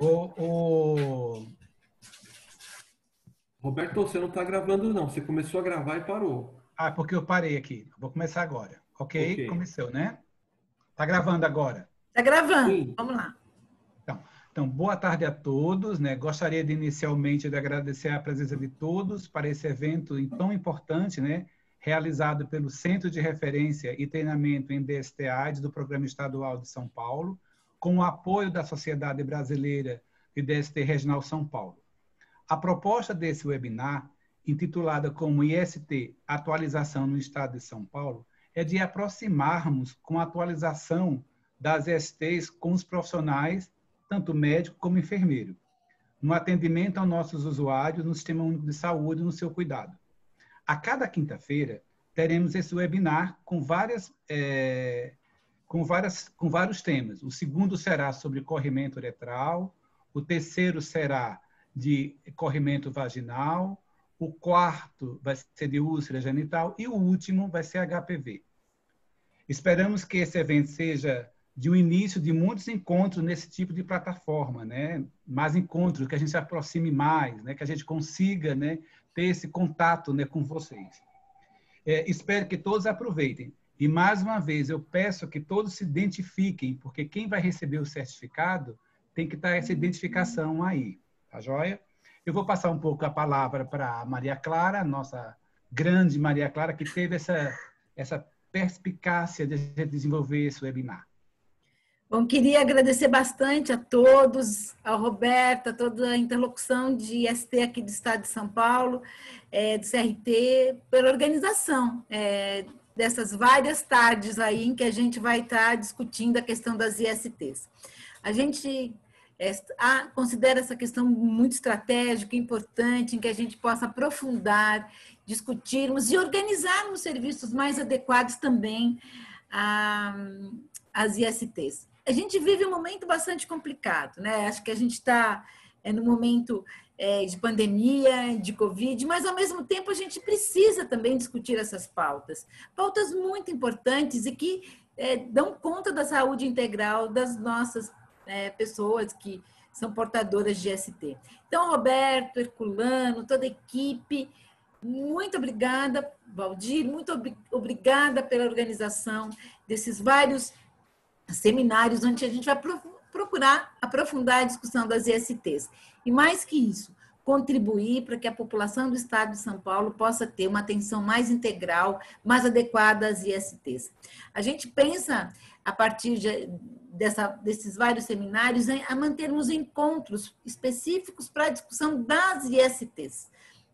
O, o... Roberto, você não está gravando, não. Você começou a gravar e parou. Ah, porque eu parei aqui. Vou começar agora. Ok? okay. Começou, né? Está gravando agora? Está gravando. Sim. Vamos lá. Então, então, boa tarde a todos. Né? Gostaria de inicialmente de agradecer a presença de todos para esse evento tão importante, né? realizado pelo Centro de Referência e Treinamento em DST-AIDS do Programa Estadual de São Paulo, com o apoio da Sociedade Brasileira de DST Regional São Paulo. A proposta desse webinar, intitulada como IST Atualização no Estado de São Paulo, é de aproximarmos com a atualização das STs com os profissionais, tanto médico como enfermeiro, no atendimento aos nossos usuários no Sistema Único de Saúde no seu cuidado. A cada quinta-feira, teremos esse webinar com várias é, com, várias, com vários temas. O segundo será sobre corrimento uretral, o terceiro será de corrimento vaginal, o quarto vai ser de úlcera genital e o último vai ser HPV. Esperamos que esse evento seja de um início de muitos encontros nesse tipo de plataforma, né? Mais encontros, que a gente se aproxime mais, né? Que a gente consiga, né? Ter esse contato, né? Com vocês. É, espero que todos aproveitem. E mais uma vez, eu peço que todos se identifiquem, porque quem vai receber o certificado tem que estar essa identificação aí, tá joia? Eu vou passar um pouco a palavra para Maria Clara, nossa grande Maria Clara, que teve essa, essa perspicácia de desenvolver esse webinar. Bom, queria agradecer bastante a todos, ao Roberto, a toda a interlocução de ST aqui do Estado de São Paulo, é, do CRT, pela organização. É, dessas várias tardes aí em que a gente vai estar discutindo a questão das ISTs. A gente é, a, considera essa questão muito estratégica, importante, em que a gente possa aprofundar, discutirmos e organizarmos serviços mais adequados também às ISTs. A gente vive um momento bastante complicado, né? Acho que a gente está é, no momento é, de pandemia, de Covid, mas ao mesmo tempo a gente precisa também discutir essas pautas. Pautas muito importantes e que é, dão conta da saúde integral das nossas é, pessoas que são portadoras de ST. Então, Roberto, Herculano, toda a equipe, muito obrigada, Valdir, muito ob obrigada pela organização desses vários seminários onde a gente vai procurar aprofundar a discussão das ISTs. E mais que isso, contribuir para que a população do estado de São Paulo possa ter uma atenção mais integral, mais adequada às ISTs. A gente pensa, a partir de, dessa, desses vários seminários, a mantermos encontros específicos para a discussão das ISTs.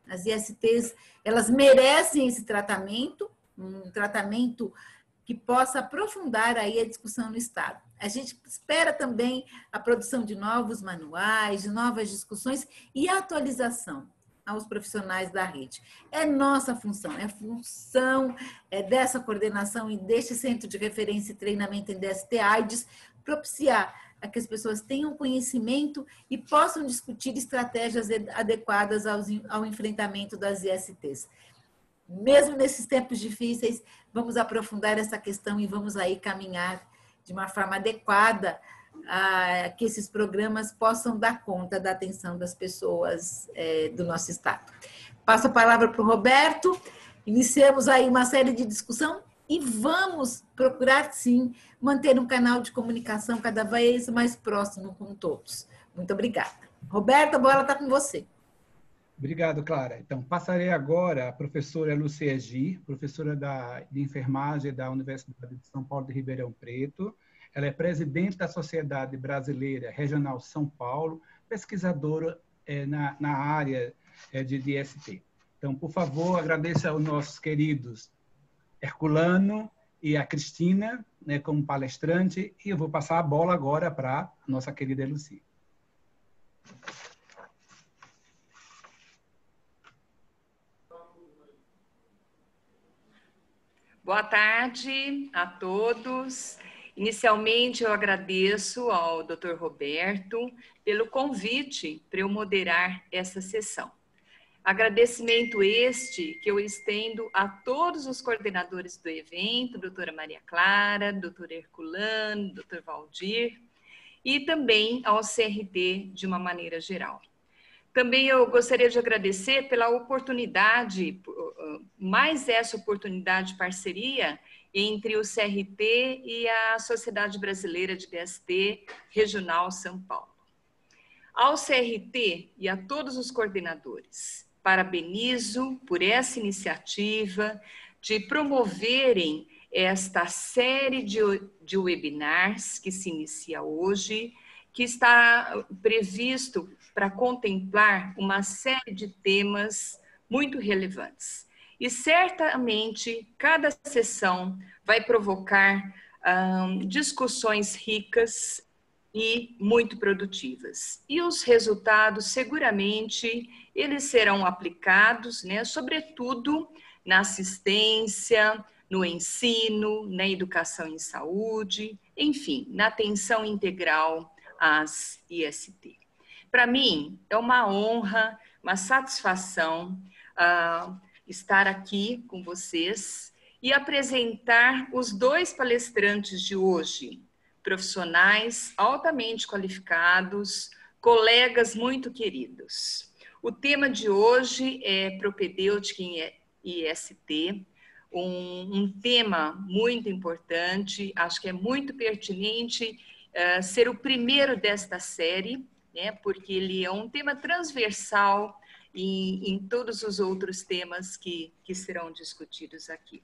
As ISTs, elas merecem esse tratamento, um tratamento que possa aprofundar aí a discussão no Estado. A gente espera também a produção de novos manuais, de novas discussões e atualização aos profissionais da rede. É nossa função, é função é, dessa coordenação e deste Centro de Referência e Treinamento em DST AIDS propiciar a que as pessoas tenham conhecimento e possam discutir estratégias adequadas ao enfrentamento das ISTs. Mesmo nesses tempos difíceis, vamos aprofundar essa questão e vamos aí caminhar de uma forma adequada a que esses programas possam dar conta da atenção das pessoas é, do nosso Estado. Passo a palavra para o Roberto, iniciamos aí uma série de discussão e vamos procurar, sim, manter um canal de comunicação cada vez mais próximo com todos. Muito obrigada. Roberto, a bola está com você. Obrigado, Clara. Então, passarei agora a professora Lucia Gi, professora da, de enfermagem da Universidade de São Paulo de Ribeirão Preto. Ela é presidente da Sociedade Brasileira Regional São Paulo, pesquisadora é, na, na área é, de DST. Então, por favor, agradeço aos nossos queridos Herculano e a Cristina, né, como palestrante, e eu vou passar a bola agora para a nossa querida Lucia. Boa tarde a todos. Inicialmente, eu agradeço ao Dr. Roberto pelo convite para eu moderar essa sessão. Agradecimento este que eu estendo a todos os coordenadores do evento, doutora Maria Clara, doutor Herculano, doutor Valdir, e também ao CRT de uma maneira geral. Também eu gostaria de agradecer pela oportunidade, mais essa oportunidade de parceria entre o CRT e a Sociedade Brasileira de DST Regional São Paulo. Ao CRT e a todos os coordenadores, parabenizo por essa iniciativa de promoverem esta série de, webinars que se inicia hoje, que está previsto para contemplar uma série de temas muito relevantes. E certamente cada sessão vai provocar discussões ricas e muito produtivas. E os resultados, seguramente, eles serão aplicados, né, sobretudo na assistência, no ensino, na educação em saúde, enfim, na atenção integral às IST. Para mim, é uma honra, uma satisfação uh, estar aqui com vocês e apresentar os dois palestrantes de hoje, profissionais altamente qualificados, colegas muito queridos. O tema de hoje é propedêutica em IST, um, um tema muito importante, acho que é muito pertinente ser o primeiro desta série, né, porque ele é um tema transversal em, em todos os outros temas que, que serão discutidos aqui.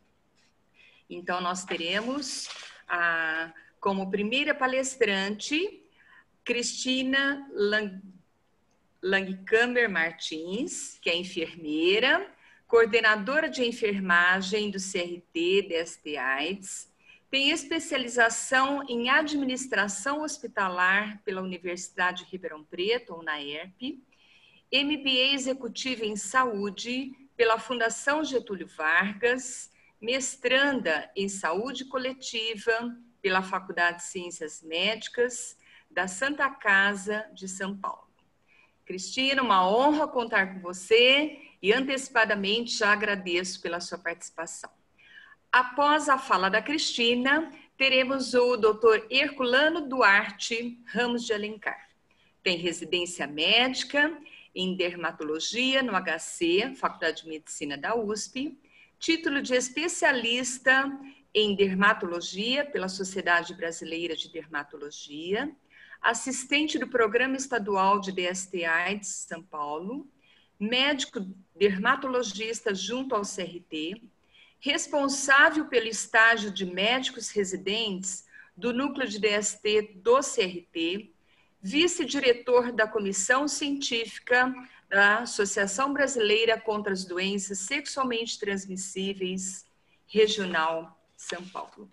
Então, nós teremos a, como primeira palestrante Cristina Lang, Langkammer Martins, que é enfermeira, coordenadora de enfermagem do CRT DST AIDS, tem especialização em administração hospitalar pela Universidade de Ribeirão Preto, ou na ERP, MBA executivo em saúde pela Fundação Getúlio Vargas, mestranda em saúde coletiva pela Faculdade de Ciências Médicas da Santa Casa de São Paulo. Cristina, uma honra contar com você e antecipadamente já agradeço pela sua participação. Após a fala da Cristina, teremos o Dr. Herculano Duarte Ramos de Alencar. Tem residência médica em dermatologia no HC, Faculdade de Medicina da USP, título de especialista em dermatologia pela Sociedade Brasileira de Dermatologia, assistente do Programa Estadual de DST AIDS São Paulo, médico dermatologista junto ao CRT, responsável pelo estágio de médicos residentes do núcleo de DST do CRT, vice-diretor da Comissão Científica da Associação Brasileira contra as Doenças Sexualmente Transmissíveis, Regional São Paulo.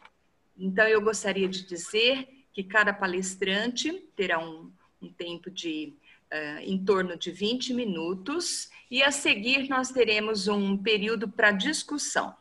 Então, eu gostaria de dizer que cada palestrante terá um, um tempo de uh, em torno de 20 minutos, e a seguir nós teremos um período para discussão.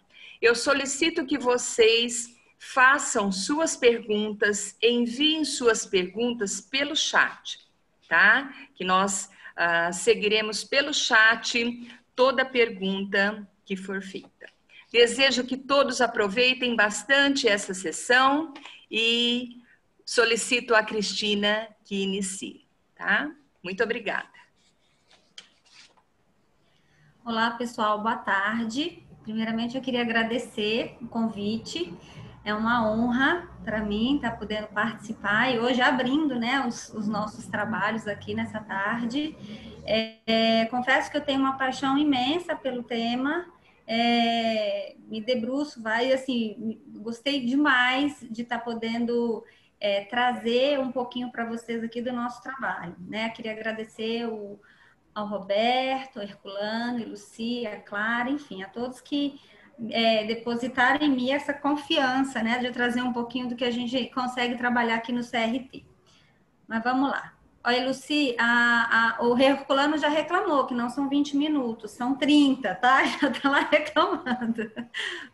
Eu solicito que vocês façam suas perguntas, enviem suas perguntas pelo chat, tá? Que nós uh, seguiremos pelo chat toda pergunta que for feita. Desejo que todos aproveitem bastante essa sessão e solicito a Cristina que inicie, tá? Muito obrigada. Olá, pessoal, boa tarde. Primeiramente, eu queria agradecer o convite. É uma honra para mim estar podendo participar e hoje abrindo né, os, os nossos trabalhos aqui nessa tarde. É, é, confesso que eu tenho uma paixão imensa pelo tema, é, me debruço, vai assim, gostei demais de estar podendo é, trazer um pouquinho para vocês aqui do nosso trabalho. Né? Queria agradecer o, ao Roberto, ao Herculano, a Lucia, a Clara, enfim, a todos que é, depositaram em mim essa confiança né, de trazer um pouquinho do que a gente consegue trabalhar aqui no CRT. Mas vamos lá. Olha, Luci, a, a, o Herculano já reclamou que não são 20 minutos, são 30, tá? Já está lá reclamando.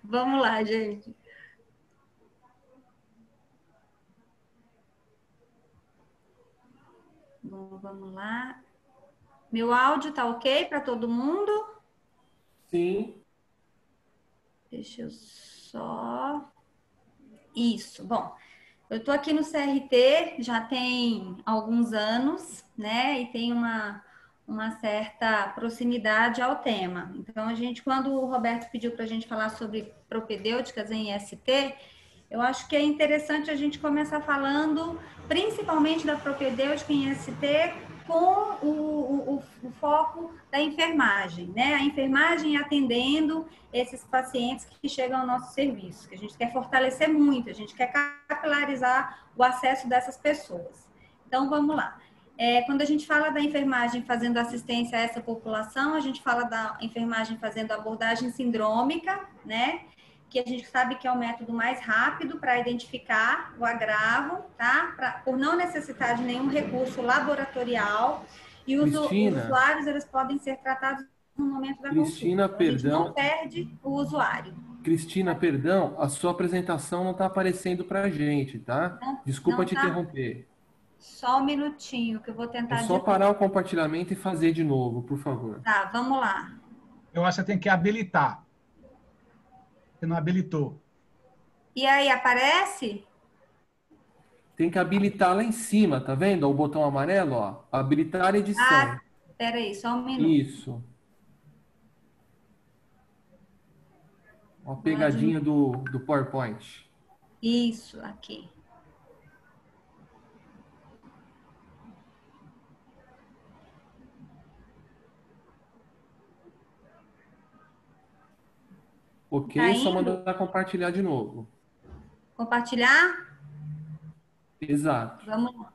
Vamos lá, gente. Bom, vamos lá. Meu áudio tá ok para todo mundo? Sim. Deixa eu só. Isso. Bom, Eu estou aqui no CRT já tem alguns anos, né? E tem uma, uma certa proximidade ao tema. Então, a gente, quando o Roberto pediu para a gente falar sobre propedêuticas em IST, eu acho que é interessante a gente começar falando principalmente da propedêutica em IST com o, o, o, foco da enfermagem, né? A enfermagem atendendo esses pacientes que chegam ao nosso serviço, que a gente quer fortalecer muito, a gente quer capilarizar o acesso dessas pessoas. Então, vamos lá. É, quando a gente fala da enfermagem fazendo assistência a essa população, a gente fala da enfermagem fazendo abordagem sindrômica, né? Que a gente sabe que é o método mais rápido para identificar o agravo, tá? Pra, por não necessitar de nenhum recurso laboratorial. E os, Cristina, usuários, eles podem ser tratados no momento da Cristina, consulta. perdão. não perde o usuário. Cristina, perdão, a sua apresentação não está aparecendo para a gente, tá? Não, Desculpa não te tá. interromper. Só um minutinho, que eu vou tentar... É só parar o compartilhamento e fazer de novo, por favor. Tá, vamos lá. Eu acho que você tem que habilitar. Você não habilitou. E aí, aparece? Tem que habilitar lá em cima, tá vendo? O botão amarelo, ó. Habilitar edição. Ah, peraí, só um minuto. Isso. Uma pegadinha do, do PowerPoint. Isso, aqui. Ok, tá só mandar compartilhar de novo. Compartilhar? Exato. Vamos lá.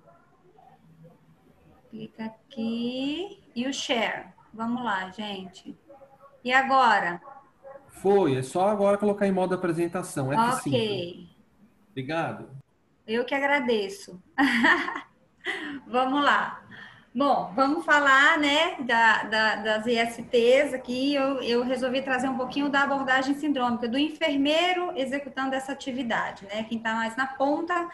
Clica aqui e o share. Vamos lá, gente. E agora? Foi, é só agora colocar em modo apresentação. É ok. Obrigado. Eu que agradeço. Vamos lá. Bom, vamos falar né, da, da, das ISTs aqui. Eu, eu resolvi trazer um pouquinho da abordagem sindrômica, do enfermeiro executando essa atividade, né? Quem está mais na ponta,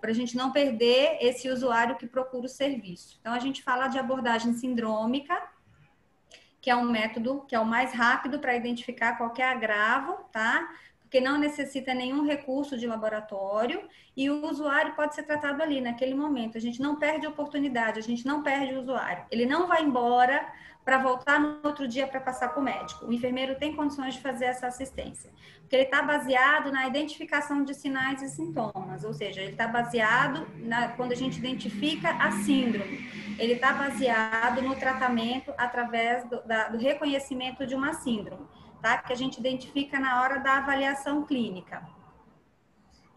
para a gente não perder esse usuário que procura o serviço. Então, a gente fala de abordagem sindrômica, que é um método que é o mais rápido para identificar qualquer agravo, tá? Porque não necessita nenhum recurso de laboratório e o usuário pode ser tratado ali, naquele momento. A gente não perde oportunidade, a gente não perde o usuário. Ele não vai embora para voltar no outro dia para passar para o médico. O enfermeiro tem condições de fazer essa assistência, porque ele está baseado na identificação de sinais e sintomas, ou seja, ele está baseado na, quando a gente identifica a síndrome. Ele está baseado no tratamento através do, da, do reconhecimento de uma síndrome tá? Que a gente identifica na hora da avaliação clínica.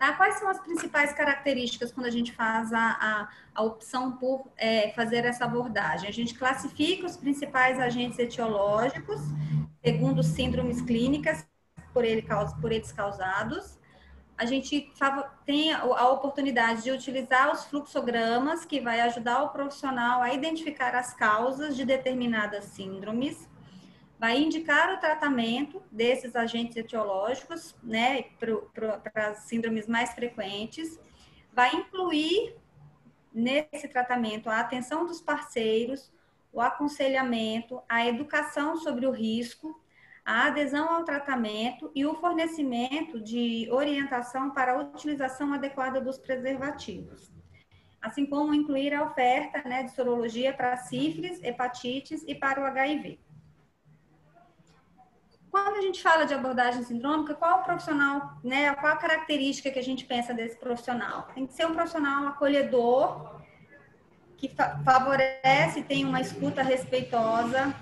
Tá? Quais são as principais características quando a gente faz a, a, a opção por é, fazer essa abordagem? A gente classifica os principais agentes etiológicos, segundo síndromes clínicas por, ele, por eles causados. A gente tem a oportunidade de utilizar os fluxogramas, que vai ajudar o profissional a identificar as causas de determinadas síndromes vai indicar o tratamento desses agentes etiológicos, né, para as síndromes mais frequentes, vai incluir nesse tratamento a atenção dos parceiros, o aconselhamento, a educação sobre o risco, a adesão ao tratamento e o fornecimento de orientação para a utilização adequada dos preservativos. Assim como incluir a oferta né, de sorologia para sífilis, hepatites e para o HIV. Quando a gente fala de abordagem sindrômica, qual o profissional, né? Qual a característica que a gente pensa desse profissional? Tem que ser um profissional acolhedor, que favorece, tem uma escuta respeitosa,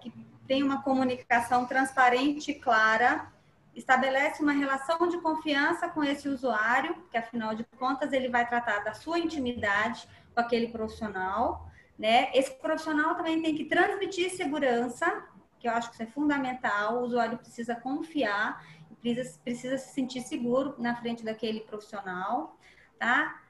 que tem uma comunicação transparente e clara, estabelece uma relação de confiança com esse usuário, que afinal de contas ele vai tratar da sua intimidade com aquele profissional, né? Esse profissional também tem que transmitir segurança que eu acho que isso é fundamental. O usuário precisa confiar, precisa, precisa se sentir seguro na frente daquele profissional, tá?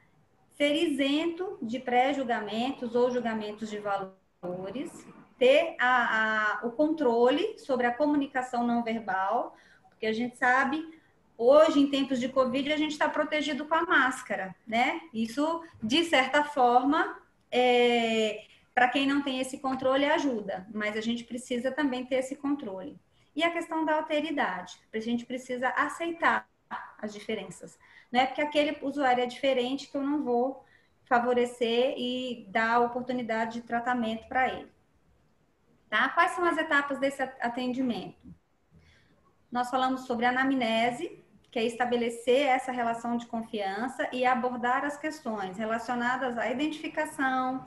Ser isento de pré-julgamentos ou julgamentos de valores, ter a, a, o controle sobre a comunicação não verbal, porque a gente sabe hoje, em tempos de Covid, a gente está protegido com a máscara, né? Isso, de certa forma, é, para quem não tem esse controle, ajuda, mas a gente precisa também ter esse controle. E a questão da alteridade, a gente precisa aceitar as diferenças. Não é porque aquele usuário é diferente que eu não vou favorecer e dar oportunidade de tratamento para ele. Tá? Quais são as etapas desse atendimento? Nós falamos sobre anamnese, que é estabelecer essa relação de confiança e abordar as questões relacionadas à identificação,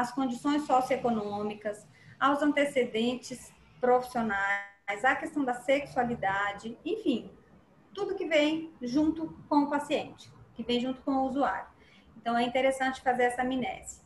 às condições socioeconômicas, aos antecedentes profissionais, à questão da sexualidade, enfim, tudo que vem junto com o paciente, que vem junto com o usuário. Então, é interessante fazer essa amnésia.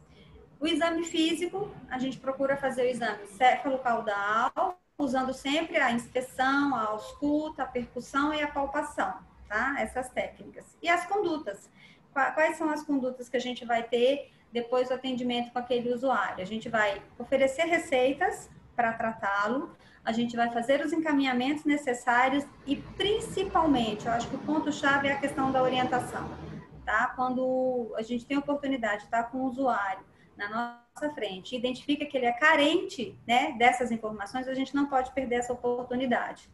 O exame físico, a gente procura fazer o exame céfalo-caudal, usando sempre a inspeção, a ausculta, a percussão e a palpação, tá? Essas técnicas. E as condutas. Quais são as condutas que a gente vai ter depois do atendimento com aquele usuário? A gente vai oferecer receitas para tratá-lo, a gente vai fazer os encaminhamentos necessários e, principalmente, eu acho que o ponto-chave é a questão da orientação, tá? Quando a gente tem a oportunidade de estar com o usuário na nossa frente, identifica que ele é carente, né, dessas informações, a gente não pode perder essa oportunidade.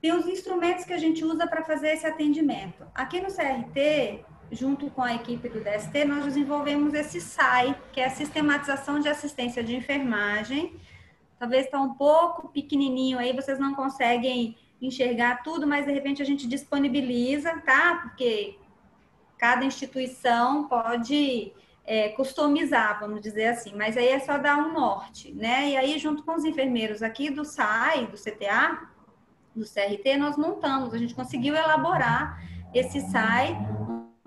Tem os instrumentos que a gente usa para fazer esse atendimento. Aqui no CRT, junto com a equipe do DST, nós desenvolvemos esse SAI, que é a Sistematização de Assistência de Enfermagem, talvez está um pouco pequenininho aí, vocês não conseguem enxergar tudo, mas de repente a gente disponibiliza, tá? Porque cada instituição pode é, customizar, vamos dizer assim, mas aí é só dar um norte, né? E aí, junto com os enfermeiros aqui do SAI, do CTA, do CRT, nós montamos, a gente conseguiu elaborar esse SAI,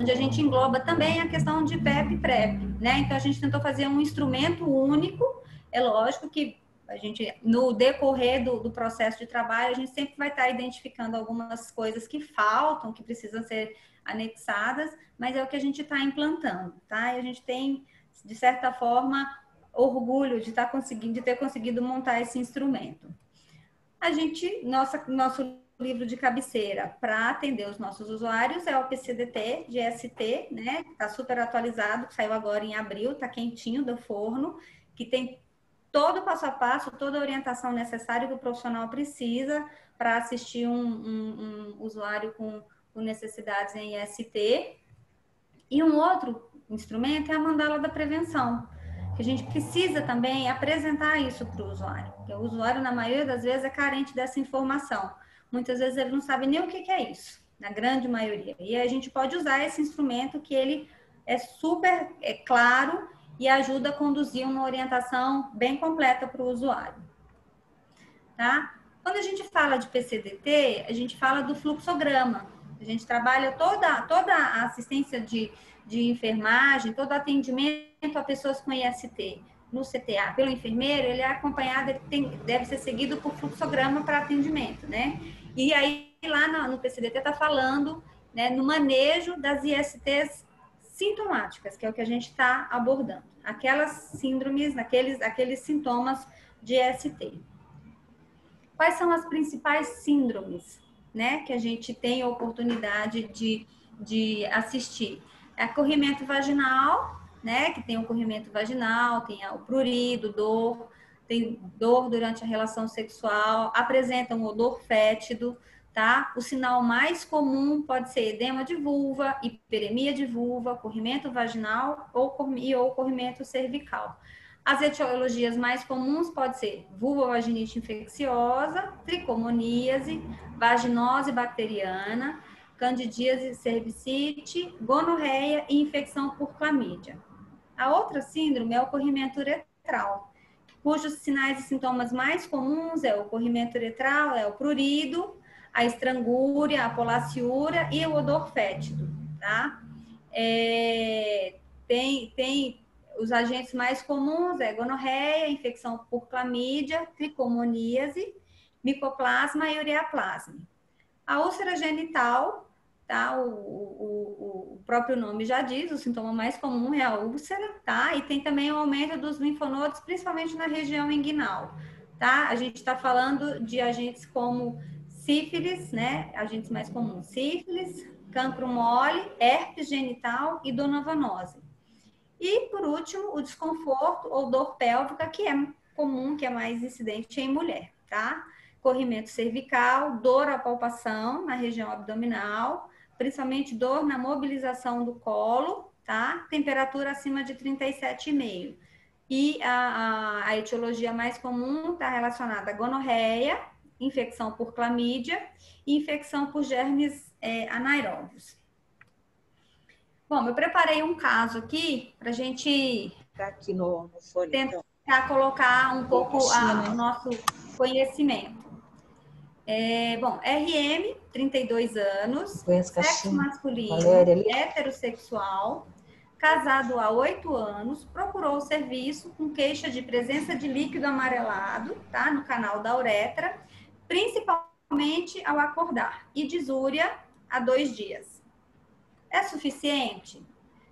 onde a gente engloba também a questão de PEP e PrEP, né? Então, a gente tentou fazer um instrumento único, é lógico que a gente, no decorrer do, do, processo de trabalho, a gente sempre vai estar identificando algumas coisas que faltam, que precisam ser anexadas, mas é o que a gente está implantando, tá? E a gente tem, de certa forma, orgulho de estar tá conseguindo, de ter conseguido montar esse instrumento. A gente, nossa, nosso livro de cabeceira para atender os nossos usuários é o PCDT de ST, né? Está super atualizado, saiu agora em abril, está quentinho do forno, que tem todo o passo a passo, toda a orientação necessária que o profissional precisa para assistir um, um, um usuário com, com, necessidades em IST. E um outro instrumento é a mandala da prevenção, que a gente precisa também apresentar isso para o usuário, o usuário, na maioria das vezes, é carente dessa informação. Muitas vezes ele não sabe nem o que, que é isso, na grande maioria. E a gente pode usar esse instrumento que ele é super é claro e ajuda a conduzir uma orientação bem completa para o usuário. Tá? Quando a gente fala de PCDT, a gente fala do fluxograma. A gente trabalha toda, toda a assistência de, de enfermagem, todo atendimento a pessoas com IST no CTA pelo enfermeiro, ele é acompanhado, ele tem, deve ser seguido por fluxograma para atendimento, né? E aí, lá no, PCDT está falando né, no manejo das ISTs sintomáticas, que é o que a gente está abordando. Aquelas síndromes, aqueles, aqueles sintomas de ST. Quais são as principais síndromes, né, que a gente tem a oportunidade de, de assistir? É corrimento vaginal, né, que tem o corrimento vaginal, tem o prurido, dor, tem dor durante a relação sexual, apresenta um odor fétido, tá? O sinal mais comum pode ser edema de vulva, hiperemia de vulva, corrimento vaginal ou, e ou corrimento cervical. As etiologias mais comuns podem ser vulvovaginite infecciosa, tricomoníase, vaginose bacteriana, candidíase cervicite, gonorreia e infecção por clamídia. A outra síndrome é o corrimento uretral, cujos sinais e sintomas mais comuns é o corrimento uretral, é o prurido, a estrangúria, a polaciúria e o odor fétido, tá? É, tem, tem os agentes mais comuns, é gonorreia, infecção por clamídia, tricomoníase, micoplasma e ureaplasma. A úlcera genital, tá? O, o, o, próprio nome já diz, o sintoma mais comum é a úlcera, tá? E tem também o aumento dos linfonodos, principalmente na região inguinal, tá? A gente está falando de agentes como sífilis, né? Agentes mais comuns: sífilis, cancro mole, herpes genital e donovanose. E, por último, o desconforto ou dor pélvica, que é comum, que é mais incidente em mulher, tá? Corrimento cervical, dor à palpação na região abdominal, principalmente dor na mobilização do colo, tá? Temperatura acima de 37,5. E a, a, a etiologia mais comum está relacionada a gonorreia, infecção por clamídia e infecção por germes é, anaeróbios. Bom, eu preparei um caso aqui para a gente tá aqui no, no tentar então. colocar um pouco a, o nosso conhecimento. É, bom, RM, 32 anos, sexo masculino, heterossexual, casado há oito anos, procurou o serviço com queixa de presença de líquido amarelado, tá? No canal da uretra, principalmente ao acordar, e disúria há dois dias. É suficiente?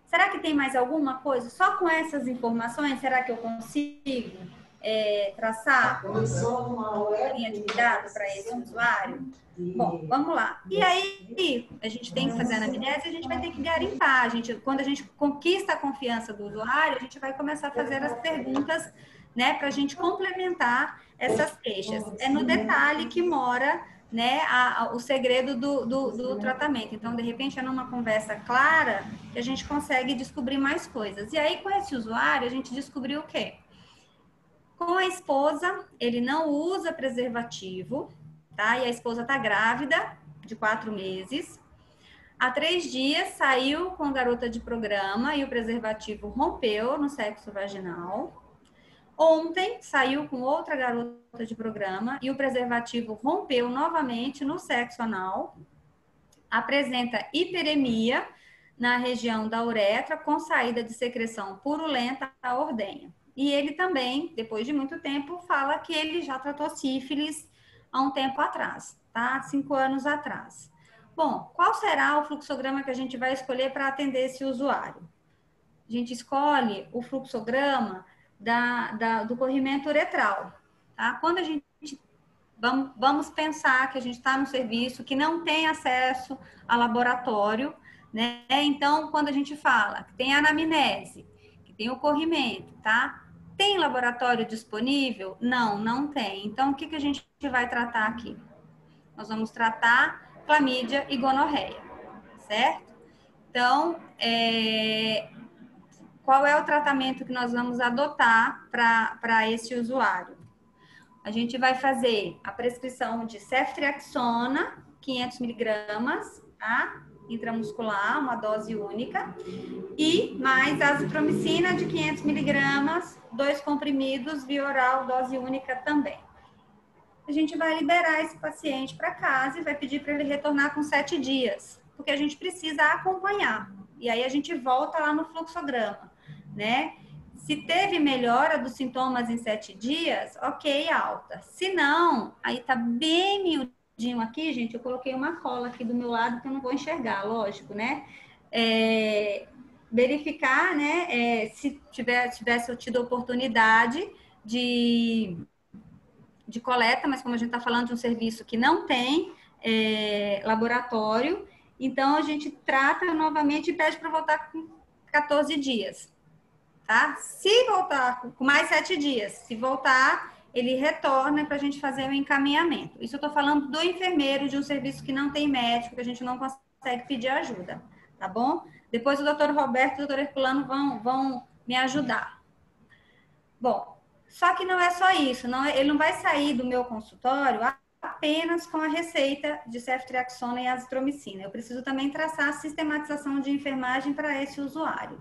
Será que tem mais alguma coisa? Só com essas informações, será que eu consigo é, traçar uma linha de cuidado para esse usuário? Bom, vamos lá. E aí, a gente tem que fazer a anamnese e a gente vai ter que garimpar. A gente, quando a gente conquista a confiança do usuário, a gente vai começar a fazer as perguntas, né, para a gente complementar essas queixas. É no detalhe que mora né, a, a, o segredo do, do, do, tratamento. Então, de repente, é numa conversa clara que a gente consegue descobrir mais coisas. E aí, com esse usuário, a gente descobriu o quê? Com a esposa, ele não usa preservativo, tá? E a esposa tá grávida, de quatro meses. Há três dias saiu com garota de programa e o preservativo rompeu no sexo vaginal. Ontem saiu com outra garota de programa e o preservativo rompeu novamente no sexo anal. Apresenta hiperemia na região da uretra com saída de secreção purulenta à ordenha. E ele também, depois de muito tempo, fala que ele já tratou sífilis há um tempo atrás, tá? Cinco anos atrás. Bom, qual será o fluxograma que a gente vai escolher para atender esse usuário? A gente escolhe o fluxograma da, da, do corrimento uretral, tá? Quando a gente vamos, pensar que a gente está no serviço que não tem acesso a laboratório, né? Então, quando a gente fala que tem anamnese, tem o corrimento, tá? Tem laboratório disponível? Não, não tem. Então, o que, que a gente vai tratar aqui? Nós vamos tratar clamídia e gonorreia, certo? Então, é, qual é o tratamento que nós vamos adotar para esse usuário? A gente vai fazer a prescrição de ceftriaxona, 500 miligramas, tá? Intramuscular, uma dose única, e mais azitromicina de 500 miligramas, dois comprimidos via oral, dose única também. A gente vai liberar esse paciente para casa e vai pedir para ele retornar com sete dias, porque a gente precisa acompanhar. E aí a gente volta lá no fluxograma, né? Se teve melhora dos sintomas em sete dias, ok, alta. Se não, aí tá bem miudinho aqui, gente. Eu coloquei uma cola aqui do meu lado que eu não vou enxergar, lógico, né? É, verificar, né, é, se tiver, tivesse tido oportunidade de, de coleta, mas como a gente está falando de um serviço que não tem é, laboratório, então a gente trata novamente e pede para voltar com 14 dias, tá? Se voltar com mais sete dias, se voltar, ele retorna para a gente fazer o encaminhamento. Isso eu estou falando do enfermeiro de um serviço que não tem médico, que a gente não consegue pedir ajuda, tá bom? Depois o doutor Roberto e o doutor Herculano vão, vão me ajudar. Bom, só que não é só isso, não, é, ele não vai sair do meu consultório apenas com a receita de ceftriaxona e azitromicina. Eu preciso também traçar a sistematização de enfermagem para esse usuário.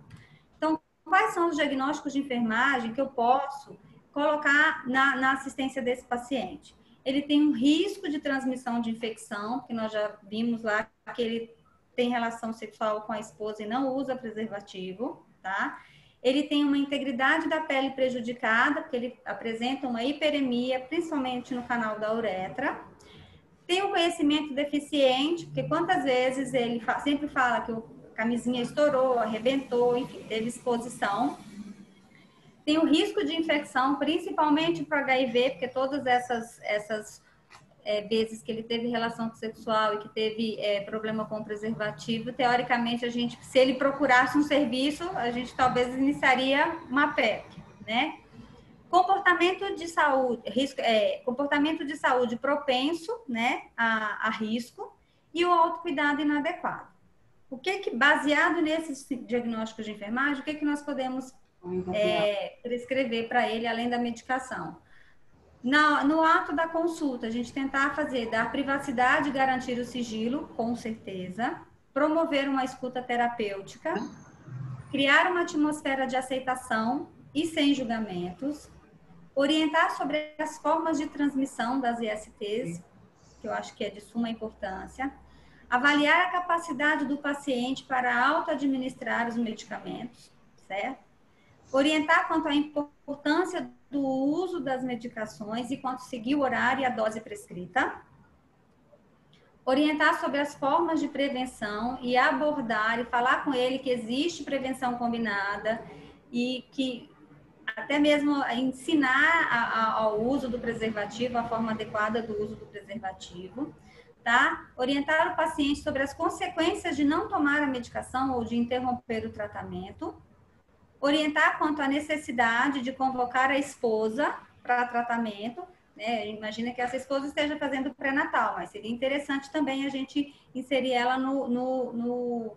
Então, quais são os diagnósticos de enfermagem que eu posso colocar na, na assistência desse paciente? Ele tem um risco de transmissão de infecção, que nós já vimos lá que ele tem relação sexual com a esposa e não usa preservativo, tá? Ele tem uma integridade da pele prejudicada, porque ele apresenta uma hiperemia, principalmente no canal da uretra. Tem um conhecimento deficiente, porque quantas vezes ele fa sempre fala que a camisinha estourou, arrebentou, enfim, teve exposição. Tem o risco de infecção, principalmente para HIV, porque todas essas, essas é, vezes que ele teve relação sexual e que teve é, problema com preservativo, teoricamente, a gente, se ele procurasse um serviço, a gente talvez iniciaria uma PEP, né? Comportamento de saúde, risco, é, comportamento de saúde propenso, né, a, a risco e o autocuidado inadequado. o que que, baseado nesses diagnósticos de enfermagem, o que que nós podemos é, prescrever para ele, além da medicação? Na, no ato da consulta, a gente tentar fazer, dar privacidade, garantir o sigilo, com certeza, promover uma escuta terapêutica, criar uma atmosfera de aceitação e sem julgamentos, orientar sobre as formas de transmissão das ISTs, que eu acho que é de suma importância, avaliar a capacidade do paciente para auto-administrar os medicamentos, certo? Orientar quanto à importância do uso das medicações e quanto seguir o horário e a dose prescrita. Orientar sobre as formas de prevenção e abordar e falar com ele que existe prevenção combinada e que até mesmo ensinar a, a, ao uso do preservativo, a forma adequada do uso do preservativo tá? Orientar o paciente sobre as consequências de não tomar a medicação ou de interromper o tratamento. Orientar quanto à necessidade de convocar a esposa para tratamento. Né? Imagina que essa esposa esteja fazendo pré-natal, mas seria interessante também a gente inserir ela no, no, no,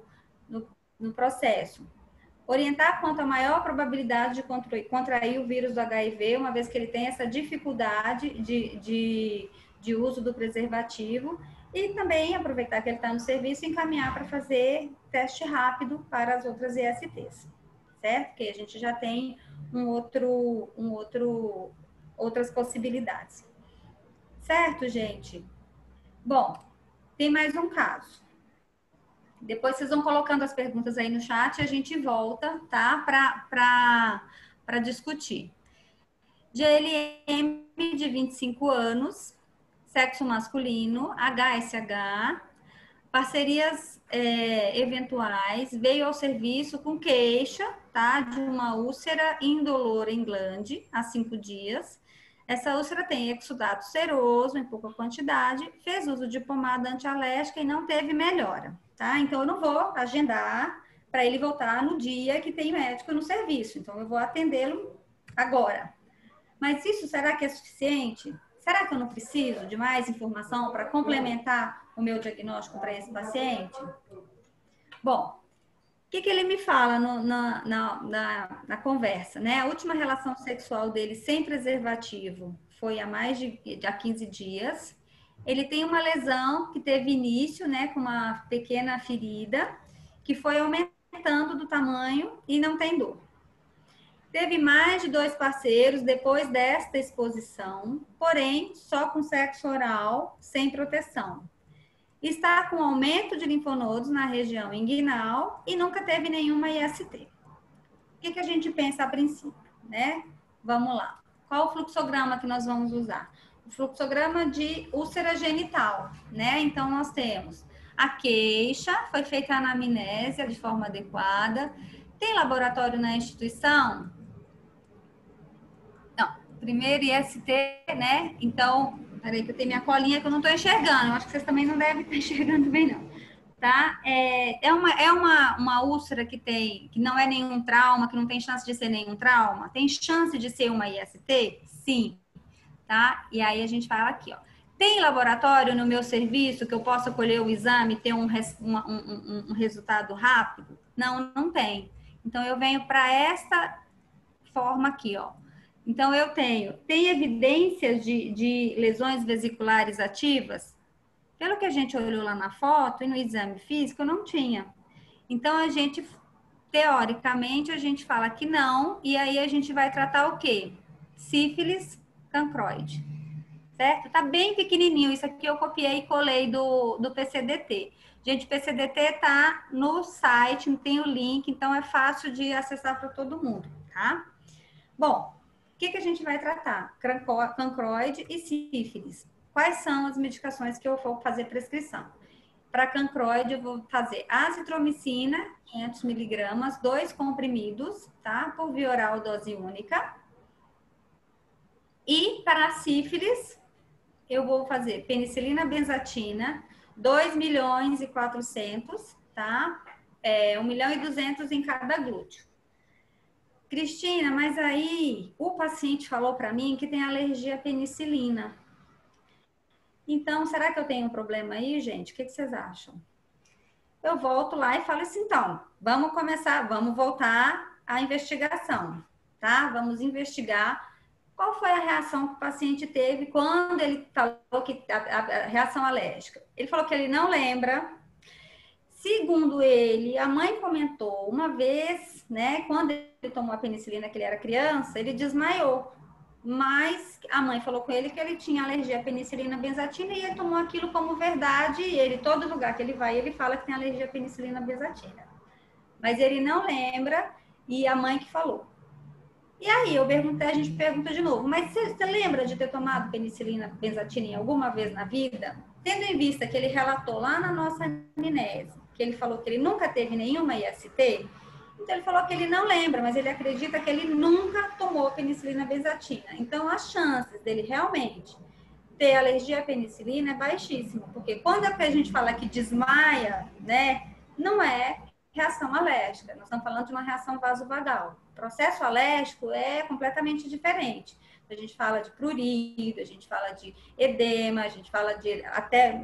no, no processo. Orientar quanto à maior probabilidade de contrair o vírus do HIV, uma vez que ele tem essa dificuldade de, de, de uso do preservativo e também aproveitar que ele está no serviço e encaminhar para fazer teste rápido para as outras ESTs, certo? Porque a gente já tem um outro, um outro, outras possibilidades. Certo, gente? Bom, tem mais um caso. Depois vocês vão colocando as perguntas aí no chat e a gente volta, tá? Para discutir. GLM de 25 anos, sexo masculino, HSH, parcerias é, eventuais, veio ao serviço com queixa, tá, de uma úlcera indolor em glande há cinco dias. Essa úlcera tem exudato seroso em pouca quantidade, fez uso de pomada antialérgica e não teve melhora, tá? Então, eu não vou agendar para ele voltar no dia que tem médico no serviço. Então, eu vou atendê-lo agora. Mas isso será que é suficiente? Será que eu não preciso de mais informação para complementar o meu diagnóstico para esse paciente? Bom, o que, que ele me fala no, na, na, na, na, conversa? Né? A última relação sexual dele sem preservativo foi há mais de, de há 15 dias. Ele tem uma lesão que teve início né, com uma pequena ferida, que foi aumentando do tamanho e não tem dor. Teve mais de dois parceiros depois desta exposição, porém só com sexo oral, sem proteção. Está com aumento de linfonodos na região inguinal e nunca teve nenhuma IST. O que, que a gente pensa a princípio, né? Vamos lá. Qual o fluxograma que nós vamos usar? O fluxograma de úlcera genital, né? Então, nós temos a queixa, foi feita a anamnésia de forma adequada. Tem laboratório na instituição? Primeiro IST, né? Então, peraí que eu tenho minha colinha que eu não estou enxergando. Eu acho que vocês também não devem estar enxergando bem, não. Tá? É, é, uma, é uma, uma úlcera que tem, que não é nenhum trauma, que não tem chance de ser nenhum trauma? Tem chance de ser uma IST? Sim. Tá? E aí a gente fala aqui, ó. Tem laboratório no meu serviço que eu possa colher o exame e ter um, um, um, um resultado rápido? Não, não tem. Então, eu venho para esta forma aqui, ó. Então, eu tenho, tem evidências de, de lesões vesiculares ativas? Pelo que a gente olhou lá na foto e no exame físico, não tinha. Então, a gente, teoricamente, a gente fala que não, e aí a gente vai tratar o quê? Sífilis cancroide. Certo? Tá bem pequenininho. Isso aqui eu copiei e colei do, do PCDT. Gente, PCDT tá no site, tem o link, então é fácil de acessar para todo mundo, tá? Bom, que, que a gente vai tratar? Cancroide e sífilis. Quais são as medicações que eu vou fazer prescrição? Para cancroide, eu vou fazer azitromicina, 500 miligramas, dois comprimidos, tá? Por via oral, dose única. E para sífilis, eu vou fazer penicilina benzatina, 2 milhões e 400, tá? É, 1 milhão e 200 em cada glúteo. Cristina, mas aí o paciente falou para mim que tem alergia à penicilina. Então, será que eu tenho um problema aí, gente? O que, que vocês acham? eu volto lá e falo assim, então, vamos começar, vamos voltar à investigação, tá? Vamos investigar qual foi a reação que o paciente teve quando ele falou que a, a, a reação alérgica. Ele falou que ele não lembra. Segundo ele, a mãe comentou uma vez, né, quando ele tomou a penicilina que ele era criança, ele desmaiou mas a mãe falou com ele que ele tinha alergia à penicilina benzatina e ele tomou aquilo como verdade e ele, todo lugar que ele vai, ele fala que tem alergia à penicilina benzatina. Mas ele não lembra e a mãe que falou. E aí eu perguntei, a gente pergunta de novo, mas você, lembra de ter tomado penicilina benzatina alguma vez na vida? Tendo em vista que ele relatou lá na nossa amnese, que ele falou que ele nunca teve nenhuma IST, então, ele falou que ele não lembra, mas ele acredita que ele nunca tomou penicilina benzatina. Então, as chances dele realmente ter alergia à penicilina é baixíssima, porque quando a gente fala que desmaia, né, não é reação alérgica, nós estamos falando de uma reação vasovagal. O processo alérgico é completamente diferente. A gente fala de prurido, a gente fala de edema, a gente fala de até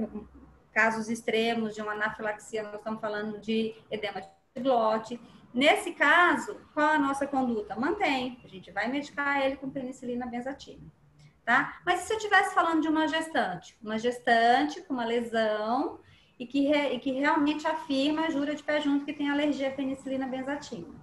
casos extremos de uma anafilaxia, nós estamos falando de edema de glote. Nesse caso, qual a nossa conduta? Mantém. A gente vai medicar ele com penicilina benzatina. Tá? Mas se eu estivesse falando de uma gestante, uma gestante com uma lesão e que, re, e que realmente afirma, jura de pé junto que tem alergia à penicilina benzatina.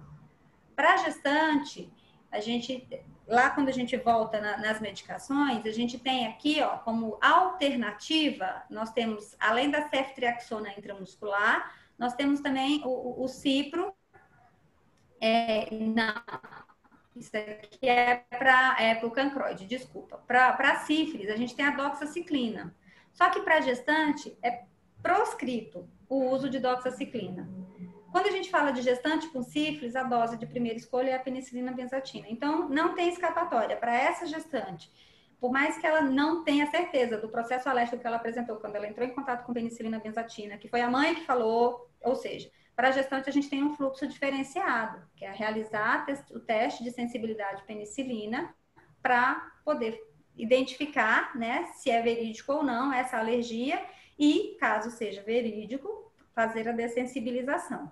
Para gestante, a gente lá quando a gente volta na, nas medicações, a gente tem aqui, ó, como alternativa, nós temos além da ceftriaxona intramuscular, nós temos também o, o, cipro é, não, isso aqui é para é o cancroide, desculpa. Para sífilis, a gente tem a doxaciclina. Só que para gestante é proscrito o uso de doxaciclina. Quando a gente fala de gestante com sífilis, a dose de primeira escolha é a penicilina benzatina. Então, não tem escapatória para essa gestante. Por mais que ela não tenha certeza do processo alérgico que ela apresentou quando ela entrou em contato com penicilina benzatina, que foi a mãe que falou, ou seja, para a gestante, a gente tem um fluxo diferenciado, que é realizar o teste de sensibilidade penicilina para poder identificar né, se é verídico ou não essa alergia e, caso seja verídico, fazer a dessensibilização.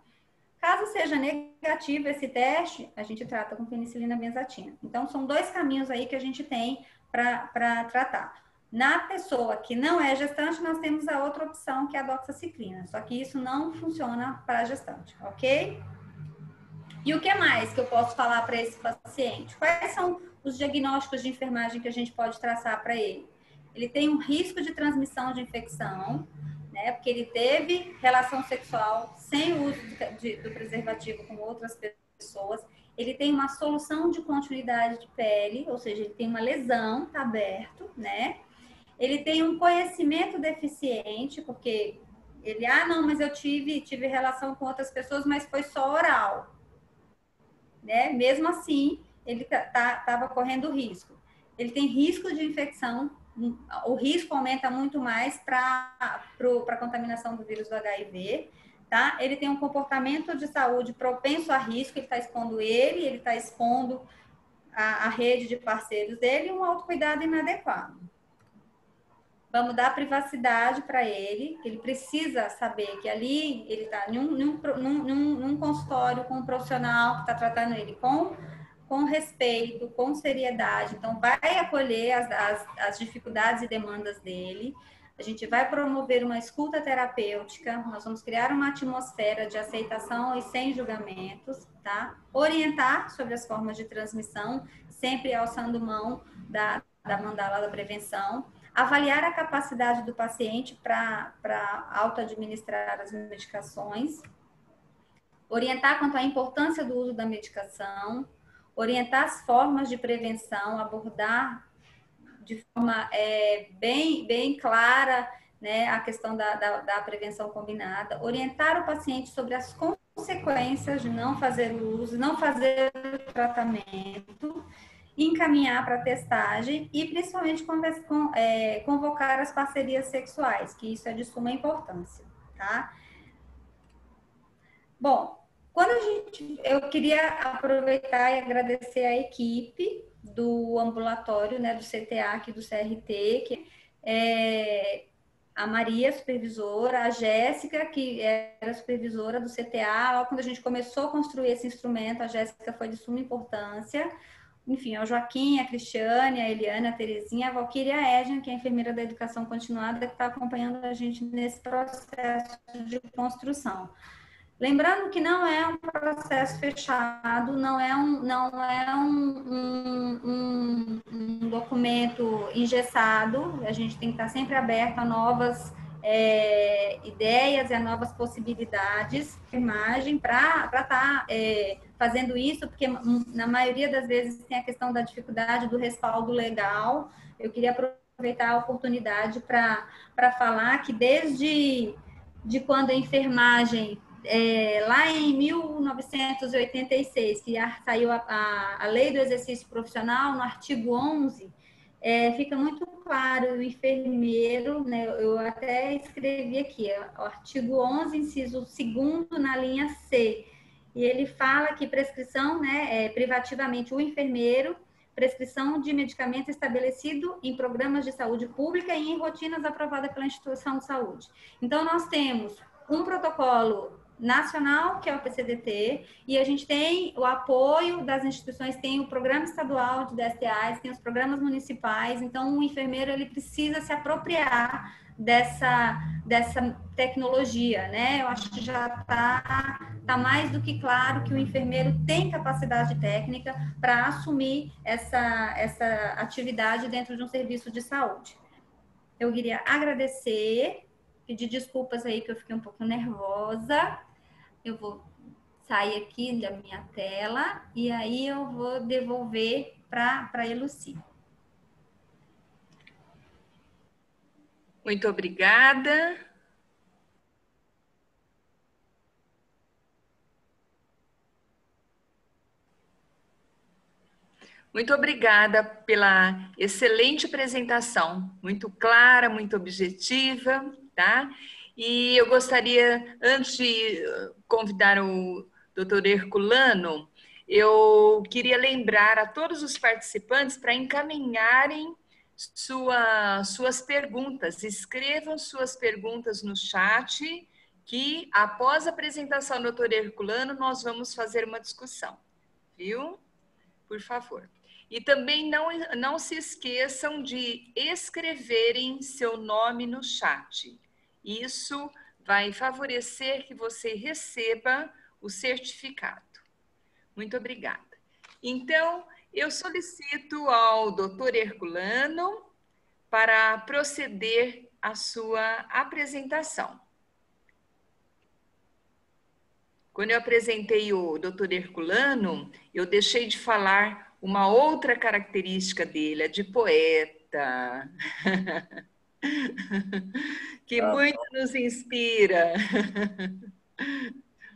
Caso seja negativo esse teste, a gente trata com penicilina benzatina. Então, são dois caminhos aí que a gente tem para tratar. Na pessoa que não é gestante, nós temos a outra opção, que é a doxaciclina. Só que isso não funciona para gestante, ok? E o que mais que eu posso falar para esse paciente? Quais são os diagnósticos de enfermagem que a gente pode traçar para ele? Ele tem um risco de transmissão de infecção, né? Porque ele teve relação sexual sem uso de, do preservativo com outras pessoas. Ele tem uma solução de continuidade de pele, ou seja, ele tem uma lesão, tá aberto, né? ele tem um conhecimento deficiente, porque ele, ah, não, mas eu tive, tive relação com outras pessoas, mas foi só oral. Né? Mesmo assim, ele estava tá, tá correndo risco. Ele tem risco de infecção, o risco aumenta muito mais para a contaminação do vírus do HIV, tá? Ele tem um comportamento de saúde propenso a risco, ele está expondo ele, ele está expondo a, a rede de parceiros dele e um autocuidado inadequado vamos dar privacidade para ele, ele precisa saber que ali ele está num, num, num, num, consultório com um profissional que está tratando ele com, com respeito, com seriedade, então vai acolher as, as, as dificuldades e demandas dele, a gente vai promover uma escuta terapêutica, nós vamos criar uma atmosfera de aceitação e sem julgamentos, tá? Orientar sobre as formas de transmissão, sempre alçando mão da, da mandala da prevenção, avaliar a capacidade do paciente para auto-administrar as medicações, orientar quanto à importância do uso da medicação, orientar as formas de prevenção, abordar de forma é, bem, bem clara né, a questão da, da, da, prevenção combinada, orientar o paciente sobre as consequências de não fazer o uso, não fazer o tratamento encaminhar para testagem e principalmente é, convocar as parcerias sexuais, que isso é de suma importância, tá? Bom, quando a gente, eu queria aproveitar e agradecer a equipe do ambulatório, né, do CTA aqui do CRT, que é, a Maria, supervisora, a Jéssica, que era supervisora do CTA. Quando a gente começou a construir esse instrumento, a Jéssica foi de suma importância. Enfim, o Joaquim, a Cristiane, a Eliana, a Terezinha, a Valquíria Edna, que é enfermeira da educação continuada, que está acompanhando a gente nesse processo de construção. Lembrando que não é um processo fechado, não é um, não é um, um, um, um documento engessado, a gente tem que estar sempre aberto a novas é, ideias e a novas possibilidades, imagem, para estar tá, é, fazendo isso, porque na maioria das vezes tem a questão da dificuldade do respaldo legal. Eu queria aproveitar a oportunidade para falar que desde de quando a enfermagem é, lá em 1986, que saiu a, a, a, Lei do Exercício Profissional, no artigo 11, é, fica muito claro o enfermeiro, né, eu até escrevi aqui, o artigo 11, inciso 2 na linha C, e ele fala que prescrição, né, é, privativamente o enfermeiro, prescrição de medicamento estabelecido em programas de saúde pública e em rotinas aprovadas pela instituição de saúde. Então, nós temos um protocolo nacional, que é o PCDT, e a gente tem o apoio das instituições, tem o programa estadual de DSTAs, tem os programas municipais, então o enfermeiro ele precisa se apropriar dessa, dessa tecnologia, né? Eu acho que já está tá mais do que claro que o enfermeiro tem capacidade técnica para assumir essa, essa atividade dentro de um serviço de saúde. Eu queria agradecer pedir desculpas aí que eu fiquei um pouco nervosa. Eu vou sair aqui da minha tela e aí eu vou devolver para a Eluci. Muito obrigada. Muito obrigada pela excelente apresentação, muito clara, muito objetiva tá? E eu gostaria, antes de convidar o doutor Herculano, eu queria lembrar a todos os participantes para encaminharem sua, suas perguntas. Escrevam suas perguntas no chat, que após a apresentação do doutor Herculano, nós vamos fazer uma discussão, viu? Por favor. E também não, não se esqueçam de escreverem seu nome no chat. Isso vai favorecer que você receba o certificado. Muito obrigada. Então, eu solicito ao doutor Herculano para proceder à sua apresentação. Quando eu apresentei o doutor Herculano, eu deixei de falar uma outra característica dele, a de poeta. que tá muito nos inspira.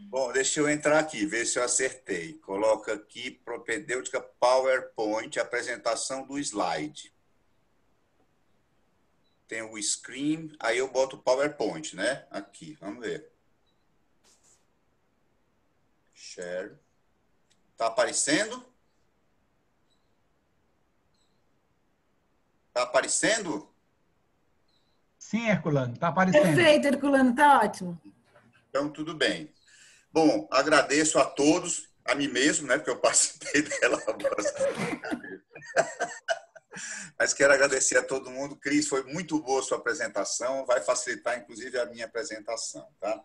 Bom, deixa eu entrar aqui, ver se eu acertei. Coloca aqui propedêutica PowerPoint, apresentação do slide. Tem o screen, aí eu boto o PowerPoint, né? Aqui, vamos ver. Share. Tá aparecendo? Tá aparecendo? Sim, Herculano, está aparecendo. Perfeito, Herculano, está ótimo. Então, tudo bem. Bom, agradeço a todos, a mim mesmo, né, porque eu participei dela. Mas quero agradecer a todo mundo. Cris, foi muito boa a sua apresentação, vai facilitar, inclusive, a minha apresentação. Tá?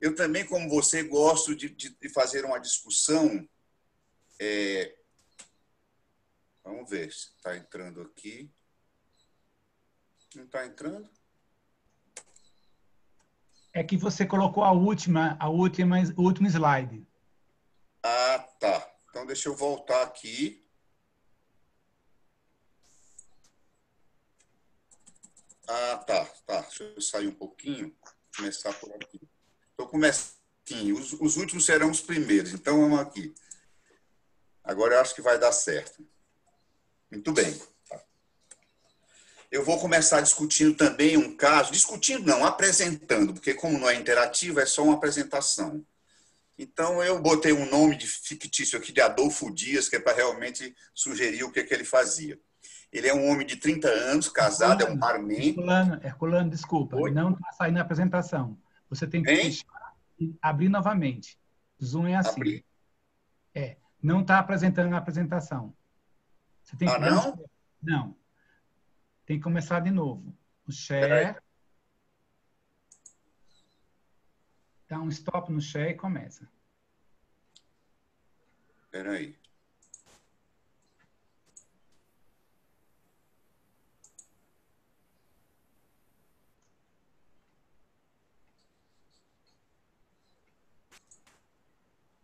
Eu também, como você, gosto de, de fazer uma discussão. É... Vamos ver se está entrando aqui. Não está entrando? É que você colocou a última, a última, o último slide. Ah, tá. Então deixa eu voltar aqui. Ah, tá, tá. Deixa eu sair um pouquinho, começar por aqui. Estou começando. Os, os últimos serão os primeiros. Então vamos aqui. Agora eu acho que vai dar certo. Muito bem. Eu vou começar discutindo também um caso, discutindo não, apresentando, porque como não é interativo, é só uma apresentação. Então eu botei um nome de fictício aqui de Adolfo Dias, que é para realmente sugerir o que, é que ele fazia. Ele é um homem de 30 anos, casado, Herculano, é um barman. Herculano, Herculano desculpa, Oi? não está saindo a apresentação. Você tem que fechar e abrir novamente. Zoom é assim. Abrir. É, não está apresentando a apresentação. Você tem que ah, não? Um... Não. Tem que começar de novo. O share. Dá um stop no share e começa. Espera aí.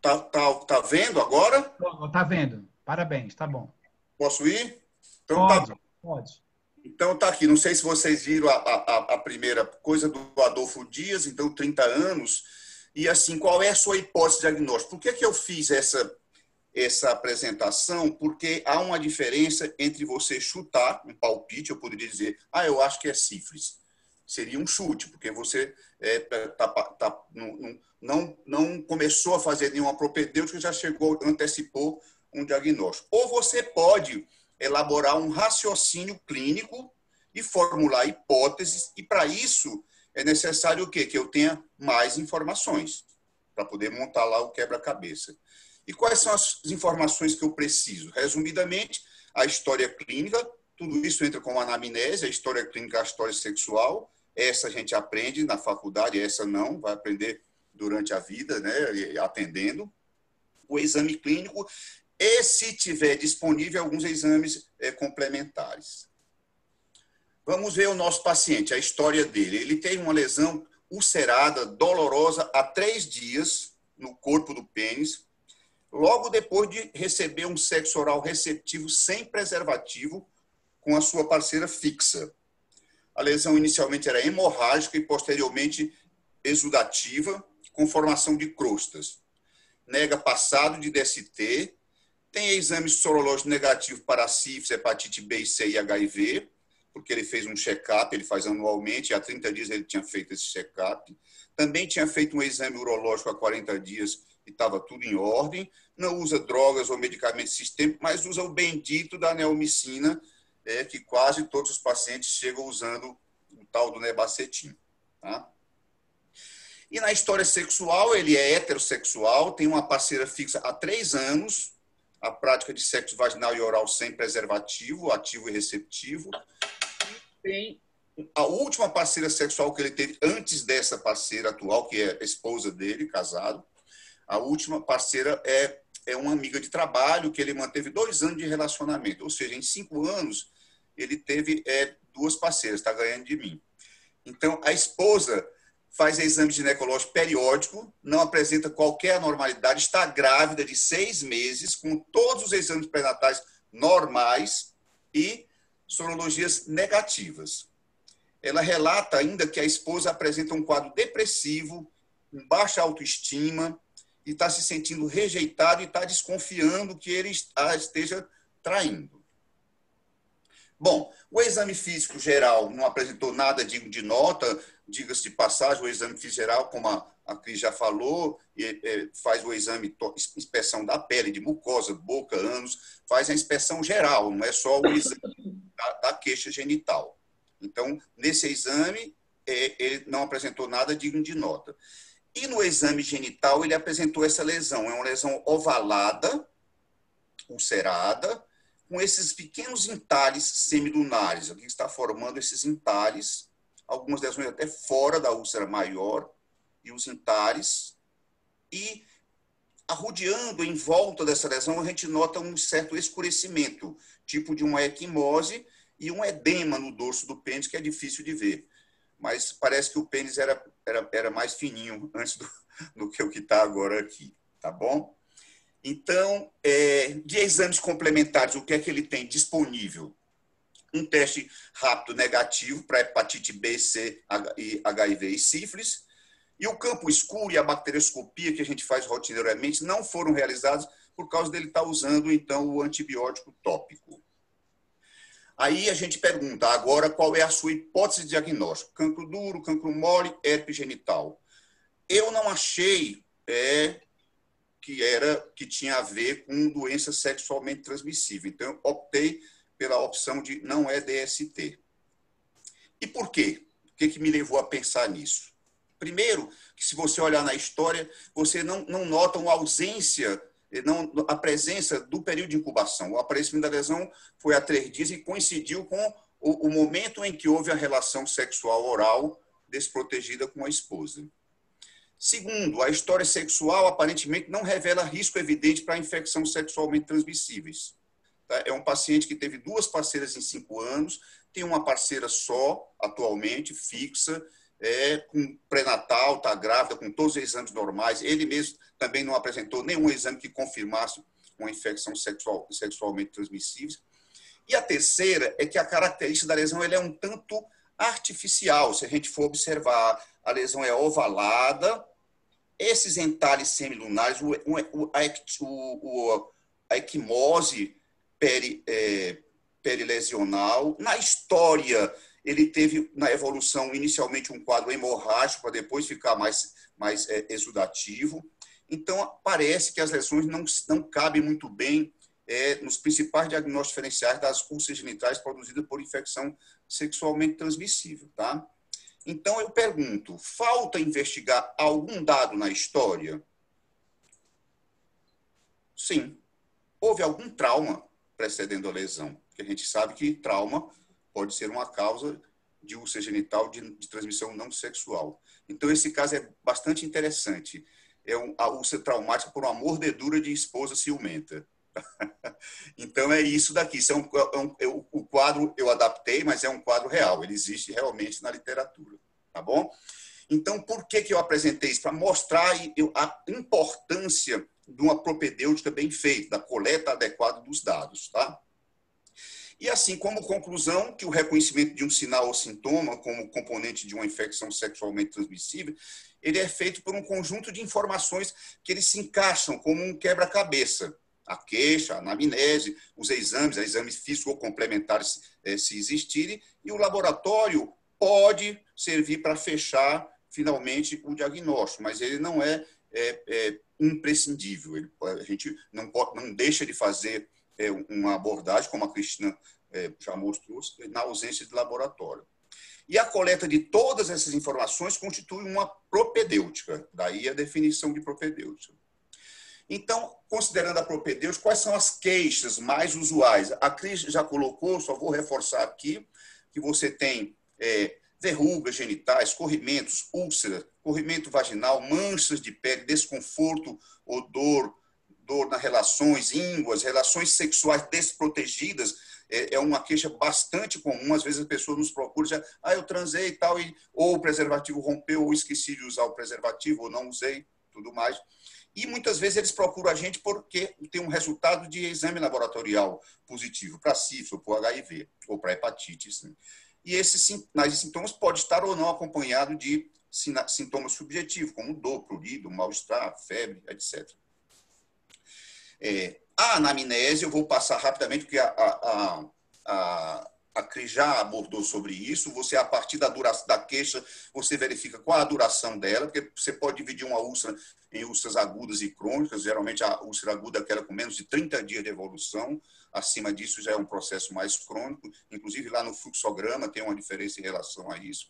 Tá, tá, tá vendo agora? Tá vendo. Parabéns, tá bom. Posso ir? Então, pode, tá... pode. Então tá aqui. Não sei se vocês viram a, a, a primeira coisa do Adolfo Dias, então 30 anos. E assim, qual é a sua hipótese de diagnóstico? Por que, que eu fiz essa, essa apresentação? Porque há uma diferença entre você chutar um palpite, eu poderia dizer, ah, eu acho que é sífilis. Seria um chute, porque você é, tá, tá, não, não, não começou a fazer nenhuma propedêutica, já chegou, antecipou um diagnóstico. Ou você pode elaborar um raciocínio clínico e formular hipóteses, e para isso é necessário o quê? Que eu tenha mais informações para poder montar lá o quebra-cabeça. E quais são as informações que eu preciso? Resumidamente, a história clínica, tudo isso entra como anamnese, a história clínica, a história sexual, essa a gente aprende na faculdade, essa não, vai aprender durante a vida, né, atendendo. O exame clínico e, se tiver disponível, alguns exames é, complementares. Vamos ver o nosso paciente, a história dele. Ele tem uma lesão ulcerada, dolorosa, há três dias no corpo do pênis, logo depois de receber um sexo oral receptivo sem preservativo com a sua parceira fixa. A lesão inicialmente era hemorrágica e posteriormente exudativa, com formação de crostas. Nega passado de DST, tem exame sorológico negativo para sífilis, hepatite B C e HIV, porque ele fez um check-up, ele faz anualmente, há 30 dias ele tinha feito esse check-up. Também tinha feito um exame urológico há 40 dias e estava tudo em ordem. Não usa drogas ou medicamentos sistêmicos, mas usa o bendito da neomicina, é, que quase todos os pacientes chegam usando o tal do nebacetim. Tá? E na história sexual, ele é heterossexual, tem uma parceira fixa há três anos, a prática de sexo vaginal e oral sem preservativo, ativo e receptivo. E tem a última parceira sexual que ele teve antes dessa parceira atual, que é a esposa dele, casado. A última parceira é, é uma amiga de trabalho que ele manteve dois anos de relacionamento. Ou seja, em cinco anos, ele teve é, duas parceiras, está ganhando de mim. Então, a esposa faz exame ginecológico periódico, não apresenta qualquer anormalidade, está grávida de seis meses, com todos os exames pré-natais normais e sorologias negativas. Ela relata ainda que a esposa apresenta um quadro depressivo, com baixa autoestima, e está se sentindo rejeitado e está desconfiando que ele esteja traindo. Bom, o exame físico geral não apresentou nada de, de nota, diga-se de passagem, o exame geral, como a, a Cris já falou, e, é, faz o exame, inspeção da pele, de mucosa, boca, ânus, faz a inspeção geral, não é só o exame da, da queixa genital. Então, nesse exame, é, ele não apresentou nada digno de nota. E no exame genital, ele apresentou essa lesão. É uma lesão ovalada, ulcerada, com esses pequenos entalhes semilunares. Aqui está formando esses entalhes, algumas lesões até fora da úlcera maior, e os entalhes. E arrodeando em volta dessa lesão, a gente nota um certo escurecimento, tipo de uma equimose e um edema no dorso do pênis, que é difícil de ver. Mas parece que o pênis era, era, era mais fininho antes do, do que o que está agora aqui, tá bom? Então, é, de exames complementares, o que é que ele tem disponível? Um teste rápido negativo para hepatite B, C, HIV e sífilis. E o campo escuro e a bacterioscopia que a gente faz rotineiramente não foram realizados por causa dele estar usando, então, o antibiótico tópico. Aí a gente pergunta, agora, qual é a sua hipótese de diagnóstico? Cancro duro, cancro mole, herpes genital. Eu não achei é, que era que tinha a ver com doença sexualmente transmissível. Então, optei pela opção de não é DST. E por quê? O que, que me levou a pensar nisso? Primeiro, que se você olhar na história, você não, não nota uma ausência, não, a presença do período de incubação. O aparecimento da lesão foi há três dias e coincidiu com o, o momento em que houve a relação sexual oral desprotegida com a esposa. Segundo, a história sexual aparentemente não revela risco evidente para infecção sexualmente transmissíveis. Tá? É um paciente que teve duas parceiras em cinco anos, tem uma parceira só, atualmente, fixa, é, com pré-natal, está grávida, com todos os exames normais. Ele mesmo também não apresentou nenhum exame que confirmasse uma infecção sexual, sexualmente transmissível. E a terceira é que a característica da lesão é um tanto artificial. Se a gente for observar, a lesão é ovalada, esses entalhes semilunares, o, o, a, o, a equimose peri, é, perilesional. Na história, ele teve na evolução inicialmente um quadro hemorrágico para depois ficar mais, mais é, exudativo. Então, parece que as lesões não, não cabem muito bem é, nos principais diagnósticos diferenciais das úlceras genitais produzidas por infecção sexualmente transmissível. Tá? Então, eu pergunto: falta investigar algum dado na história? Sim. Houve algum trauma precedendo a lesão? Porque a gente sabe que trauma pode ser uma causa de úlcera genital de, de transmissão não sexual. Então, esse caso é bastante interessante. É um, a úlcera traumática por uma mordedura de esposa ciumenta. então, é isso daqui. Isso é um, é um, é o quadro eu adaptei, mas é um quadro real. Ele existe realmente na literatura. Tá bom? Então, por que, que eu apresentei isso? Para mostrar a importância de uma propedêutica bem feita, da coleta adequada dos dados. Tá? E assim, como conclusão, que o reconhecimento de um sinal ou sintoma como componente de uma infecção sexualmente transmissível, ele é feito por um conjunto de informações que eles se encaixam como um quebra-cabeça. A queixa, a anamnese, os exames, exames físicos ou complementares, eh, se existirem, e o laboratório pode servir para fechar finalmente o diagnóstico, mas ele não é, é, é imprescindível. Ele, a gente não, pode, não deixa de fazer é, uma abordagem, como a Cristina é, já mostrou, na ausência de laboratório. E a coleta de todas essas informações constitui uma propedêutica, daí a definição de propedêutica. Então, considerando a propedêutica, quais são as queixas mais usuais? A Cris já colocou, só vou reforçar aqui, que você tem é, verrugas genitais, corrimentos, úlcera, corrimento vaginal, manchas de pele, desconforto, odor, dor nas relações ínguas, relações sexuais desprotegidas, é, é, uma queixa bastante comum. Às vezes a pessoa nos procura já, ah, eu transei e tal, e, ou o preservativo rompeu, ou esqueci de usar o preservativo, ou não usei, tudo mais. E muitas vezes eles procuram a gente porque tem um resultado de exame laboratorial positivo para sífilis, ou para HIV, ou para hepatite. Assim. E esses sinais e sintomas pode estar ou não acompanhado de sintomas subjetivos, como dor, prurido, mal-estar, febre, etc. É, a anamnese, eu vou passar rapidamente, porque a, a, a, a Cris já abordou sobre isso. Você, a partir da, duração, da queixa, você verifica qual a duração dela, porque você pode dividir uma úlcera em úlceras agudas e crônicas. Geralmente, a úlcera aguda é aquela com menos de 30 dias de evolução. Acima disso, já é um processo mais crônico. Inclusive, lá no fluxograma tem uma diferença em relação a isso.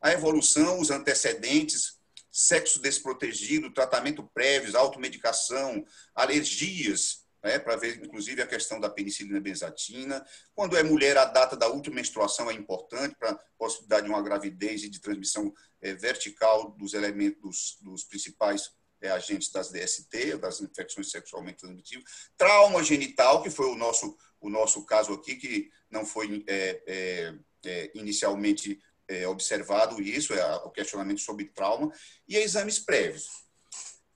A evolução, os antecedentes, sexo desprotegido, tratamento prévio, automedicação, alergias, né, para ver inclusive a questão da penicilina benzatina. Quando é mulher, a data da última menstruação é importante para a possibilidade de uma gravidez e de transmissão é, vertical dos elementos, dos, dos principais é, agentes das DST, das infecções sexualmente transmissíveis. Trauma genital, que foi o nosso, o nosso caso aqui, que não foi é, é, é inicialmente é, observado isso, é o questionamento sobre trauma, e exames prévios.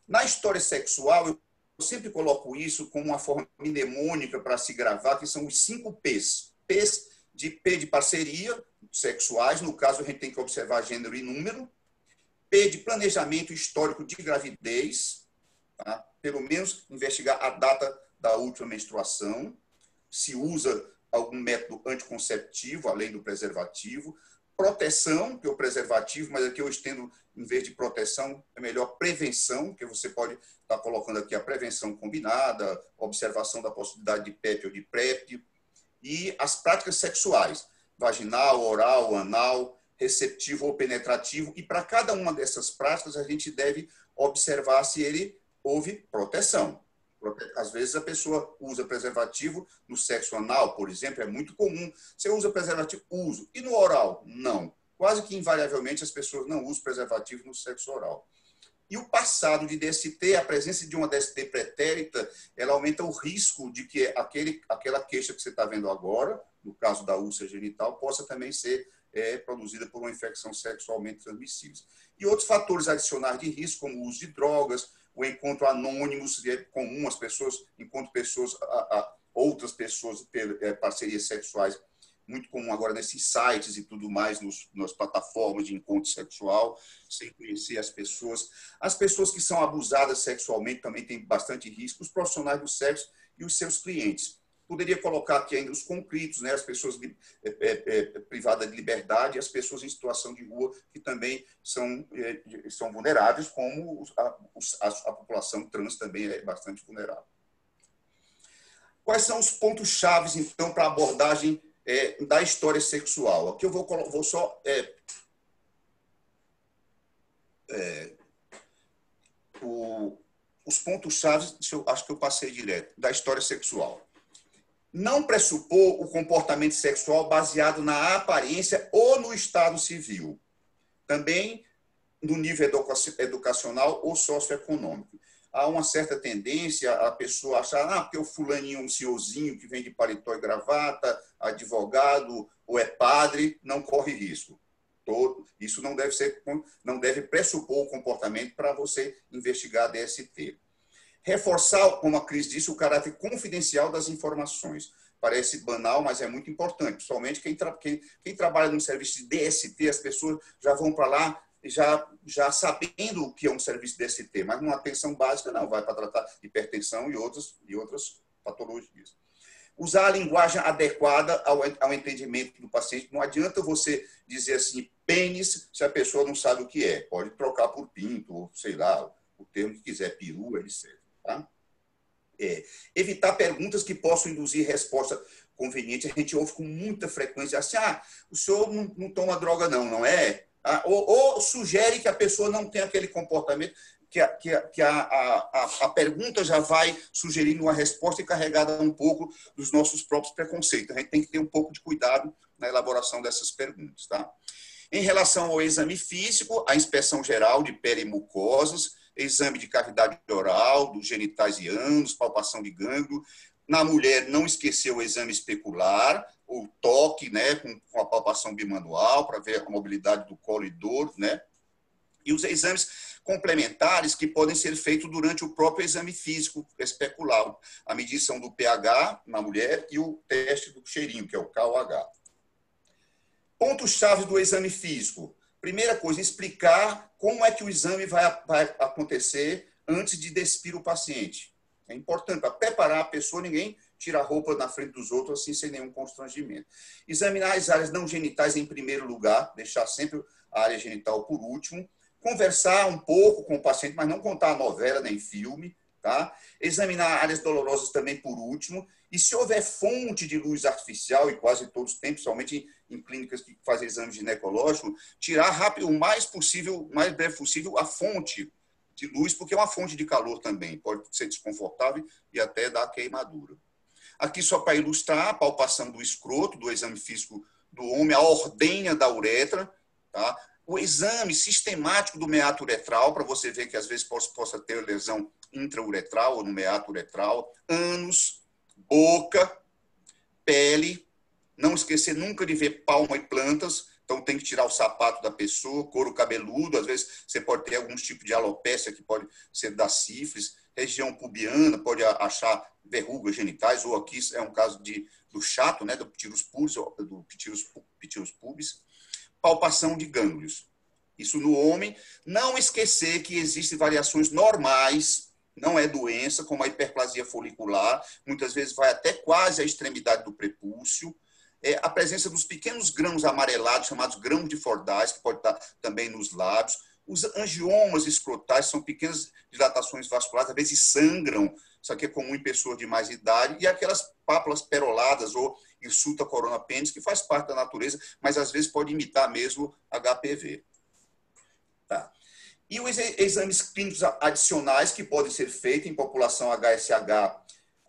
Na história sexual, eu sempre coloco isso como uma forma mnemônica para se gravar, que são os cinco P's. P's de P de parceria, sexuais, no caso a gente tem que observar gênero e número. P de planejamento histórico de gravidez, tá? pelo menos investigar a data da última menstruação, se usa algum método anticonceptivo, além do preservativo, proteção, que é o preservativo, mas aqui eu estendo, em vez de proteção, é melhor prevenção, que você pode estar colocando aqui a prevenção combinada, observação da possibilidade de PEP ou de PrEP, e as práticas sexuais, vaginal, oral, anal, receptivo ou penetrativo, e para cada uma dessas práticas a gente deve observar se ele houve proteção. Às vezes a pessoa usa preservativo no sexo anal, por exemplo, é muito comum. Você usa preservativo? Uso. E no oral? Não. Quase que invariavelmente as pessoas não usam preservativo no sexo oral. E o passado de DST, a presença de uma DST pretérita, ela aumenta o risco de que aquele, aquela queixa que você está vendo agora, no caso da úlcera genital, possa também ser é, produzida por uma infecção sexualmente transmissível. E outros fatores adicionais de risco, como o uso de drogas, o encontro anônimos, é comum as pessoas encontram pessoas, a, a outras pessoas é, parcerias sexuais, muito comum agora nesses sites e tudo mais, nos, nas plataformas de encontro sexual, sem conhecer as pessoas. As pessoas que são abusadas sexualmente também têm bastante risco, os profissionais do sexo e os seus clientes. Poderia colocar aqui ainda os conflitos, né? as pessoas é, é, é, privadas de liberdade as pessoas em situação de rua, que também são, é, são vulneráveis, como a, a, a população trans também é bastante vulnerável. Quais são os pontos chaves, então, para a abordagem é, da história sexual? Aqui eu vou, vou só. É, o, os pontos chaves, acho que eu passei direto, da história sexual não pressupor o comportamento sexual baseado na aparência ou no estado civil. Também no nível educacional ou socioeconômico. Há uma certa tendência a pessoa achar, ah, porque o fulaninho um senhorzinho que vem de paletó e gravata, advogado ou é padre, não corre risco. Todo, isso não deve ser, não deve pressupor o comportamento para você investigar DST. Reforçar, como a Cris disse, o caráter confidencial das informações. Parece banal, mas é muito importante. Principalmente quem, tra quem, quem trabalha no serviço de DST, as pessoas já vão para lá já, já sabendo o que é um serviço de DST, mas uma atenção básica não, vai para tratar hipertensão e outras, e outras patologias. Usar a linguagem adequada ao, ao entendimento do paciente. Não adianta você dizer assim, pênis, se a pessoa não sabe o que é. Pode trocar por pinto, ou sei lá, o termo que quiser, perua, etc. Tá? É, evitar perguntas que possam induzir resposta conveniente. A gente ouve com muita frequência assim: ah, o senhor não, não toma droga, não, não é? Ah, ou, ou, sugere que a pessoa não tenha aquele comportamento, que, a, que, a, que a, a, a, pergunta já vai sugerindo uma resposta carregada um pouco dos nossos próprios preconceitos. A gente tem que ter um pouco de cuidado na elaboração dessas perguntas. Tá? Em relação ao exame físico, a inspeção geral de pele e mucosas, exame de cavidade oral, dos genitais e ânus, palpação de gânglio. Na mulher, não esquecer o exame especular, o toque, né, com, com a palpação bimanual, para ver a mobilidade do colo e dor, né? E os exames complementares que podem ser feitos durante o próprio exame físico especular, a medição do pH na mulher e o teste do cheirinho, que é o KOH. Pontos-chave do exame físico. Primeira coisa, explicar como é que o exame vai, vai acontecer antes de despir o paciente. É importante, para preparar a pessoa, ninguém tira a roupa na frente dos outros assim, sem nenhum constrangimento. Examinar as áreas não genitais em primeiro lugar, deixar sempre a área genital por último. Conversar um pouco com o paciente, mas não contar novela nem filme. Tá? Examinar áreas dolorosas também por último. E se houver fonte de luz artificial, e quase todos têm, principalmente em clínicas que fazem exame ginecológico, tirar rápido, o mais possível, o mais breve possível, a fonte de luz, porque é uma fonte de calor também, pode ser desconfortável e até dar queimadura. Aqui só para ilustrar a palpação do escroto, do exame físico do homem, a ordenha da uretra, tá? o exame sistemático do meato uretral, para você ver que às vezes possa, possa ter lesão intrauretral ou no meato uretral, ânus, boca, pele, não esquecer nunca de ver palma e plantas, então tem que tirar o sapato da pessoa, couro cabeludo, às vezes você pode ter algum tipo de alopécia que pode ser da sífilis, região pubiana, pode achar verrugas genitais, ou aqui é um caso de, do chato, né, do ptilus pubis, do ptilus, ptilus pubis, palpação de gânglios. Isso no homem. Não esquecer que existem variações normais não é doença, como a hiperplasia folicular, muitas vezes vai até quase à extremidade do prepúcio. É, a presença dos pequenos grãos amarelados, chamados grãos de Fordyce, que pode estar também nos lábios, Os angiomas escrotais são pequenas dilatações vasculares, às vezes sangram, isso aqui é comum em pessoas de mais idade, e aquelas pápulas peroladas ou insulta corona pênis, que faz parte da natureza, mas às vezes pode imitar mesmo HPV. Tá. E os exames clínicos adicionais que podem ser feitos em população HSH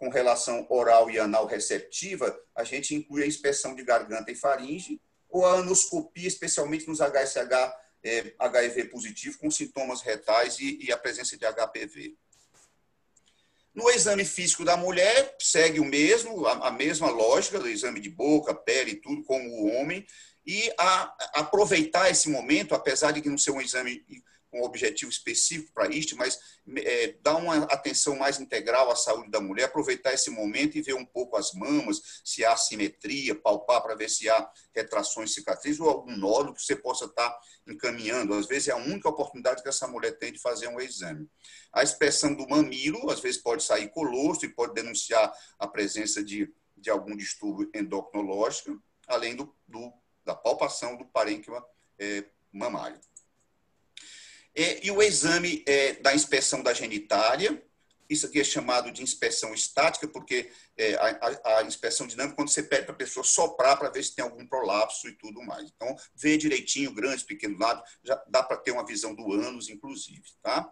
com relação oral e anal receptiva, a gente inclui a inspeção de garganta e faringe, ou a anoscopia, especialmente nos HSH é, HIV positivo, com sintomas retais e, e a presença de HPV. No exame físico da mulher, segue o mesmo, a, a mesma lógica do exame de boca, pele, tudo, como o homem, e a aproveitar esse momento, apesar de que não ser um exame com objetivo específico para isto, mas é, dar uma atenção mais integral à saúde da mulher, aproveitar esse momento e ver um pouco as mamas, se há simetria, palpar para ver se há retrações, cicatrizes ou algum nódulo que você possa estar encaminhando. Às vezes é a única oportunidade que essa mulher tem de fazer um exame. A expressão do mamilo, às vezes pode sair colosso e pode denunciar a presença de, de algum distúrbio endocrinológico, além do, do da palpação do parênquima é, mamário. É, e o exame é, da inspeção da genitália, isso aqui é chamado de inspeção estática, porque é, a, a, inspeção dinâmica, quando você pede para a pessoa soprar para ver se tem algum prolapso e tudo mais. Então, ver direitinho, grande, pequeno lado, já dá para ter uma visão do ânus, inclusive. Tá?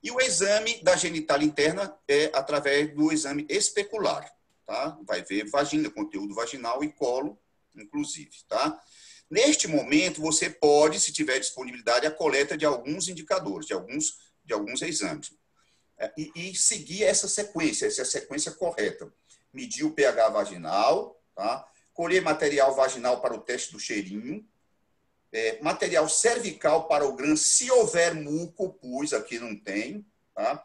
E o exame da genitália interna é através do exame especular. Tá? Vai ver vagina, conteúdo vaginal e colo, inclusive. Tá? Neste momento, você pode, se tiver disponibilidade, a coleta de alguns indicadores, de alguns, de alguns exames. É, e, e seguir essa sequência, essa é sequência correta. Medir o pH vaginal, tá? colher material vaginal para o teste do cheirinho, é, material cervical para o GRAM, se houver muco, pus, aqui não tem, tá?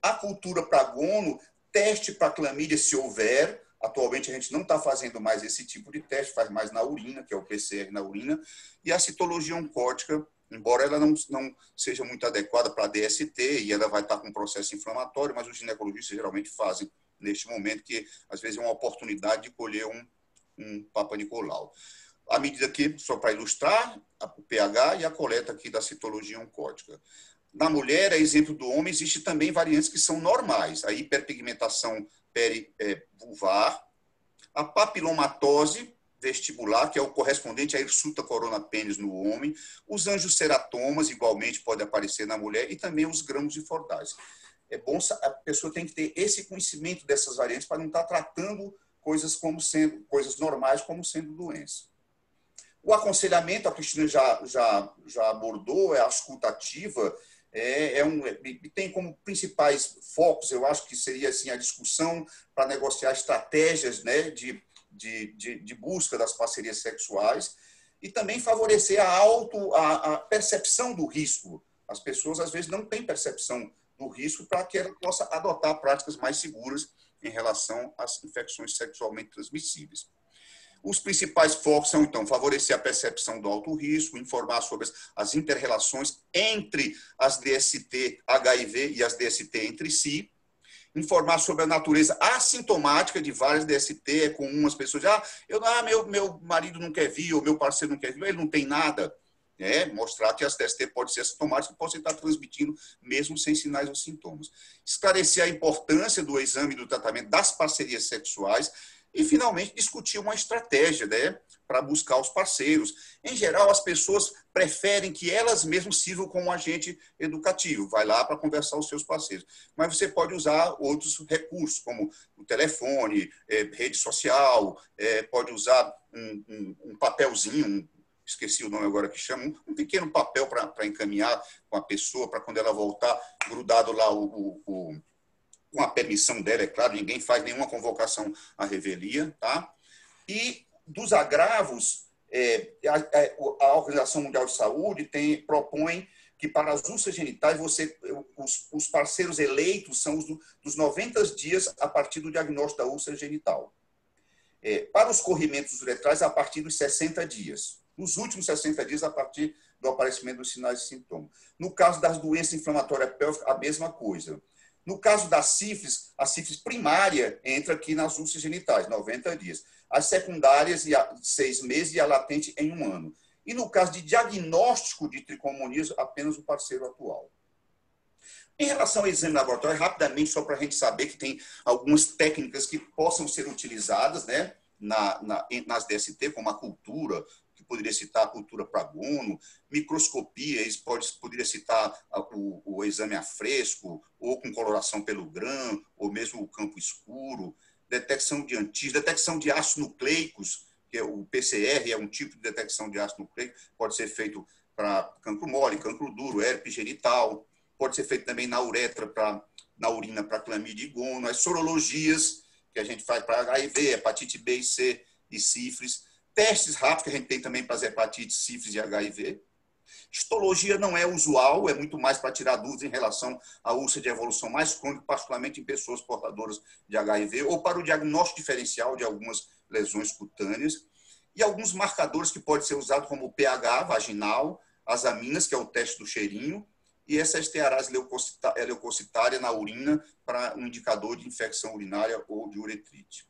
a cultura para gono, teste para clamídia, se houver, Atualmente, a gente não está fazendo mais esse tipo de teste, faz mais na urina, que é o PCR na urina, e a citologia oncótica, embora ela não, não seja muito adequada para DST, e ela vai estar tá com um processo inflamatório, mas os ginecologistas geralmente fazem neste momento, que às vezes é uma oportunidade de colher um, um Papa Nicolau. A medida aqui, só para ilustrar, o pH e a coleta aqui da citologia oncótica. Na mulher, a exemplo do homem, existe também variantes que são normais. A hiperpigmentação perivulvar, a papilomatose vestibular, que é o correspondente à hirsuta corona pênis no homem, os angioceratomas, igualmente, pode aparecer na mulher, e também os grãos de Fordyce. É bom, a pessoa tem que ter esse conhecimento dessas variantes para não estar tratando coisas como sendo coisas normais como sendo doença. O aconselhamento, a Cristina já, já, já abordou, é a escutativa, é, é um, é, tem como principais focos, eu acho que seria assim, a discussão para negociar estratégias né, de, de, de, de, busca das parcerias sexuais e também favorecer a, auto, a, a, percepção do risco. As pessoas, às vezes, não têm percepção do risco para que ela possa adotar práticas mais seguras em relação às infecções sexualmente transmissíveis. Os principais focos são, então, favorecer a percepção do alto risco, informar sobre as interrelações entre as DST HIV e as DST entre si, informar sobre a natureza assintomática de várias DST, é com umas pessoas, ah, eu, ah meu, meu marido não quer vir, ou meu parceiro não quer vir, ele não tem nada. É, mostrar que as DST podem ser assintomáticas e podem estar transmitindo mesmo sem sinais ou sintomas. Esclarecer a importância do exame do tratamento das parcerias sexuais, e, finalmente, discutir uma estratégia né, para buscar os parceiros. Em geral, as pessoas preferem que elas mesmas sirvam como agente educativo, vai lá para conversar com os seus parceiros. Mas você pode usar outros recursos, como o telefone, é, rede social, é, pode usar um, um, um papelzinho, um, esqueci o nome agora que chama, um pequeno papel para encaminhar com a pessoa, para quando ela voltar, grudado lá o, o, o com a permissão dela, é claro, ninguém faz nenhuma convocação à revelia, tá? E dos agravos, é, a, a, Organização Mundial de Saúde tem, propõe que para as úlceras genitais, você, os, os parceiros eleitos são os do, dos 90 dias a partir do diagnóstico da úlcera genital. É, para os corrimentos uretrais, a partir dos 60 dias. Nos últimos 60 dias, a partir do aparecimento dos sinais e sintomas. No caso das doenças inflamatórias pélvicas, a mesma coisa. No caso da sífilis, a sífilis primária entra aqui nas úlceras genitais, 90 dias. As secundárias, seis meses, e a latente em um ano. e, no caso de diagnóstico de tricomoníase, apenas o parceiro atual. Em relação ao exame laboratório, rapidamente, só para a gente saber que tem algumas técnicas que possam ser utilizadas né, na, na, nas DST, como a cultura, poderia citar a cultura pragono, microscopia, eles pode, poderia citar o, o, exame a fresco, ou com coloração pelo GRAM, ou mesmo o campo escuro, detecção de antígenos, detecção de ácidos nucleicos, que é o PCR é um tipo de detecção de ácido nucleico, pode ser feito para cancro mole, cancro duro, herpes genital, pode ser feito também na uretra, pra, na urina para clamídia e gono, as sorologias que a gente faz para HIV, hepatite B e C e sífilis, testes rápidos que a gente tem também para as hepatites, sífilis e HIV. Histologia não é usual, é muito mais para tirar dúvidas em relação à úlcera de evolução mais crônica, particularmente em pessoas portadoras de HIV, ou para o diagnóstico diferencial de algumas lesões cutâneas, e alguns marcadores que podem ser usados como o pH vaginal, as aminas, que é o teste do cheirinho, e essa estearase leucocitária na urina para um indicador de infecção urinária ou de uretrite.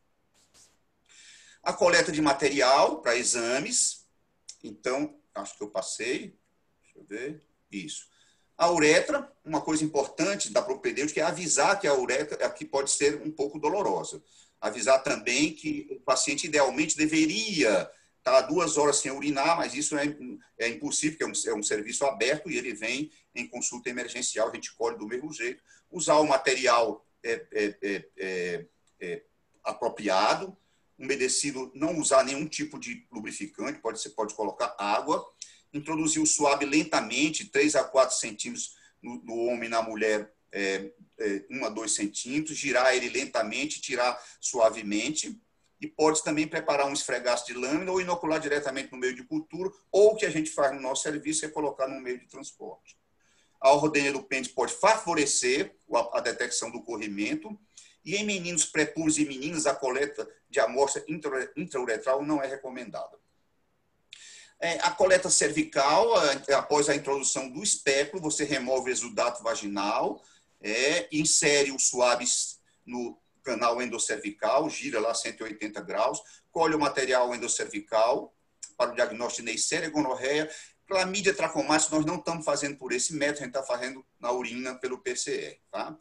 A coleta de material para exames, então, acho que eu passei, deixa eu ver, isso. A uretra, uma coisa importante da propedêutica é avisar que a uretra aqui pode ser um pouco dolorosa avisar também que o paciente idealmente deveria estar duas horas sem urinar, mas isso é, é impossível, porque é um, é um serviço aberto e ele vem em consulta emergencial, a gente colhe do mesmo jeito. Usar o material é, é, é, umedecido, não usar nenhum tipo de lubrificante, pode, você pode colocar água, introduzir o suave lentamente, 3 a 4 centímetros no, no homem e na mulher, é, é, 1 a 2 centímetros, girar ele lentamente, tirar suavemente. E pode também preparar um esfregaço de lâmina ou inocular diretamente no meio de cultura, ou o que a gente faz no nosso serviço é colocar no meio de transporte. A ordenha do pênis pode favorecer a detecção do corrimento, e em meninos pré-puros e meninas, a coleta de amostra intrauretral não é recomendada. É, a coleta cervical, após a introdução do espéculo, você remove o exudato vaginal, é, insere o suaves no canal endocervical, gira lá 180 graus, colhe o material endocervical para o diagnóstico de Neisseria gonorreia. Clamídia trachomatis nós não estamos fazendo por esse método, a gente está fazendo na urina pelo PCR. Tá?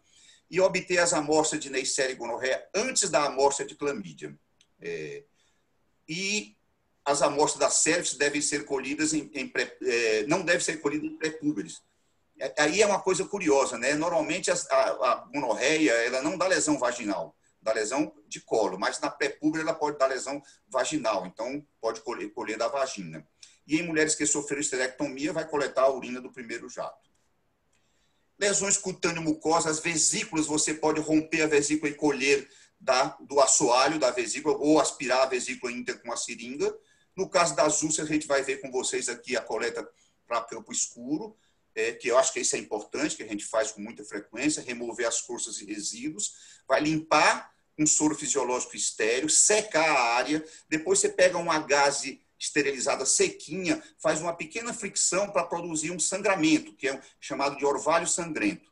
E obter as amostras de Neisseria gonorreia antes da amostra de clamídia. É, e as amostras da cervix devem ser colhidas em, em pré, é, não devem ser colhidas em pré-púberes é, aí é uma coisa curiosa, né? Normalmente a, a, a gonorreia ela não dá lesão vaginal, dá lesão de colo, mas na pré-pública ela pode dar lesão vaginal, então pode colher, colher da vagina. E em mulheres que sofreram esterectomia, vai coletar a urina do primeiro jato. Lesões cutâneo-mucosas, vesículas, você pode romper a vesícula e colher da, do assoalho da vesícula ou aspirar a vesícula íntegra com a seringa. No caso das úlceras, a gente vai ver com vocês aqui a coleta para campo escuro é, que eu acho que isso é importante, que a gente faz com muita frequência, remover as forças e resíduos, vai limpar com soro fisiológico estéreo, secar a área, depois você pega uma gase esterilizada sequinha, faz uma pequena fricção para produzir um sangramento, que é chamado de orvalho sangrento.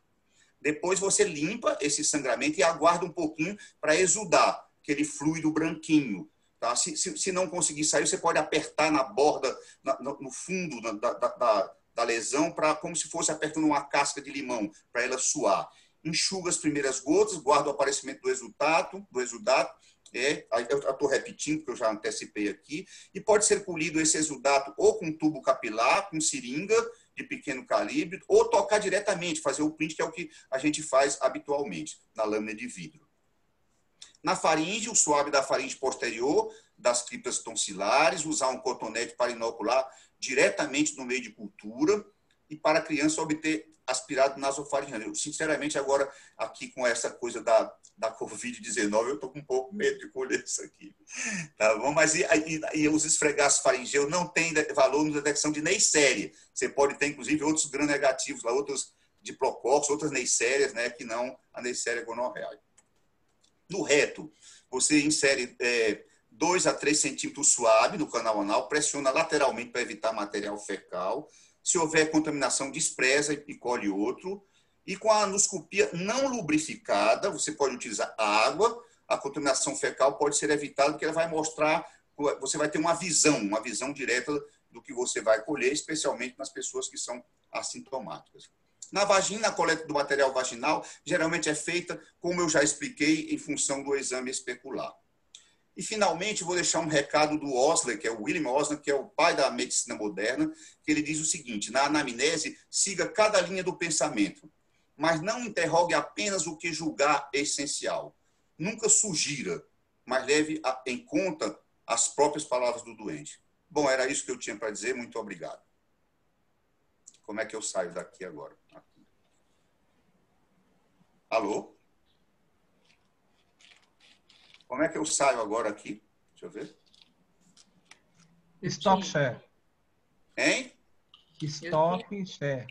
Depois você limpa esse sangramento e aguarda um pouquinho para exudar aquele fluido branquinho. Tá? Se, se, se, não conseguir sair, você pode apertar na borda, na, no fundo da, da, da da lesão para como se fosse apertando uma casca de limão para ela suar. Enxuga as primeiras gotas, guarda o aparecimento do exudato, do exudato. É, eu estou repetindo, porque eu já antecipei aqui, e pode ser colhido esse exudato ou com tubo capilar, com seringa de pequeno calibre, ou tocar diretamente, fazer o print, que é o que a gente faz habitualmente na lâmina de vidro. Na faringe, o suave da faringe posterior, das criptas tonsilares, usar um cotonete para inocular diretamente no meio de cultura e para a criança obter aspirado nasofaringeal. Sinceramente, agora, aqui com essa coisa da, da Covid-19, eu estou com um pouco medo de colher isso aqui. Tá bom? Mas e, e, e os esfregaços faringeus não têm valor na detecção de neisséria. Você pode ter, inclusive, outros gram-negativos, lá, outros diplococcus, outras neissérias, né, que não a neisséria gonorreal. No reto, você insere é, 2 a 3 centímetros suave no canal anal, pressiona lateralmente para evitar material fecal. Se houver contaminação, despreza e colhe outro. E com a anoscopia não lubrificada, você pode utilizar água, a contaminação fecal pode ser evitada, porque ela vai mostrar, você vai ter uma visão, uma visão direta do que você vai colher, especialmente nas pessoas que são assintomáticas. Na vagina, a coleta do material vaginal geralmente é feita, como eu já expliquei, em função do exame especular. E, finalmente, vou deixar um recado do Osler, que é o William Osler, que é o pai da medicina moderna, que ele diz o seguinte: na anamnese, siga cada linha do pensamento, mas não interrogue apenas o que julgar essencial. Nunca sugira, mas leve em conta as próprias palavras do doente. Bom, era isso que eu tinha para dizer. Muito obrigado. Como é que eu saio daqui agora? Aqui. Alô? Como é que eu saio agora aqui? Deixa eu ver. Stop share. Hein? Stop share.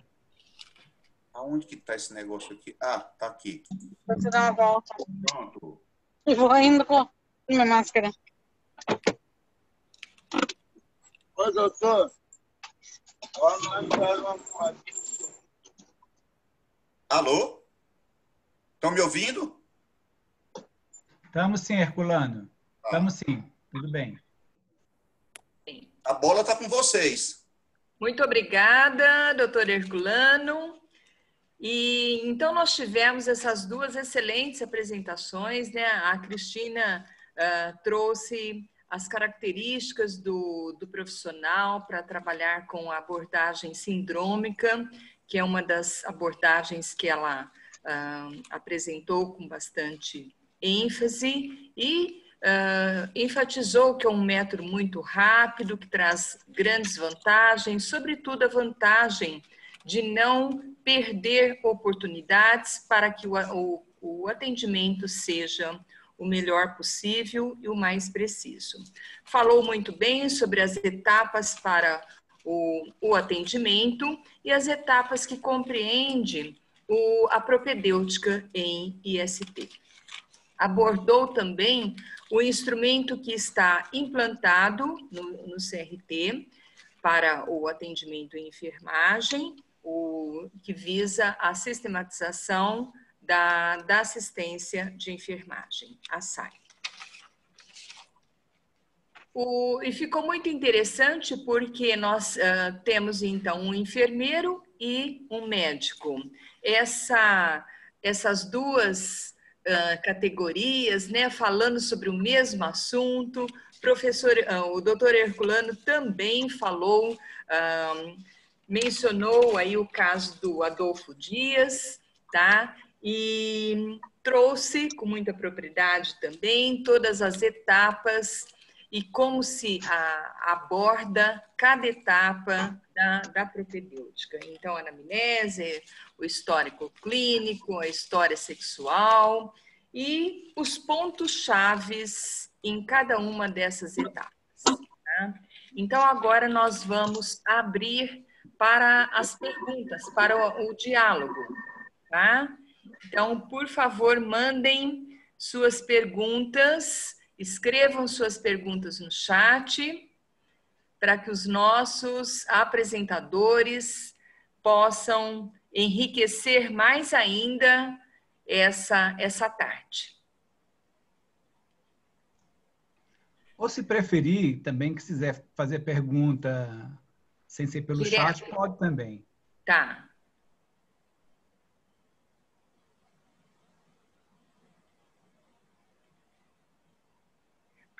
Aonde que tá esse negócio aqui? Ah, tá aqui. Vou te dar uma volta. Pronto. E vou indo com minha máscara. Ô, doutor. Alô? Estão me ouvindo? Estamos sim, Herculano. Estamos sim. Tudo bem. A bola está com vocês. Muito obrigada, doutor Herculano. E então nós tivemos essas duas excelentes apresentações, né? A Cristina uh, trouxe as características do, do profissional para trabalhar com a abordagem sindrômica, que é uma das abordagens que ela uh, apresentou com bastante ênfase e uh, enfatizou que é um método muito rápido, que traz grandes vantagens, sobretudo a vantagem de não perder oportunidades para que o, o, o atendimento seja o melhor possível e o mais preciso. Falou muito bem sobre as etapas para o, o atendimento e as etapas que compreende o, a propedêutica em IST abordou também o instrumento que está implantado no, no CRT para o atendimento em enfermagem, o, que visa a sistematização da, da assistência de enfermagem, a SAI. O, e ficou muito interessante porque nós uh, temos então um enfermeiro e um médico. Essa, essas duas uh, categorias, né, falando sobre o mesmo assunto. Professor, uh, o doutor Herculano também falou, uh, mencionou aí o caso do Adolfo Dias, tá? E trouxe com muita propriedade também todas as etapas e como se a, aborda cada etapa da, da propedêutica. Então, anamnese, o histórico clínico, a história sexual e os pontos chaves em cada uma dessas etapas. Tá? Então, agora nós vamos abrir para as perguntas, para o, o diálogo. Tá? Então, por favor, mandem suas perguntas Escrevam suas perguntas no chat para que os nossos apresentadores possam enriquecer mais ainda essa, essa tarde. Ou se preferir, também que quiser fazer pergunta sem ser pelo Direto. chat, pode também. Tá.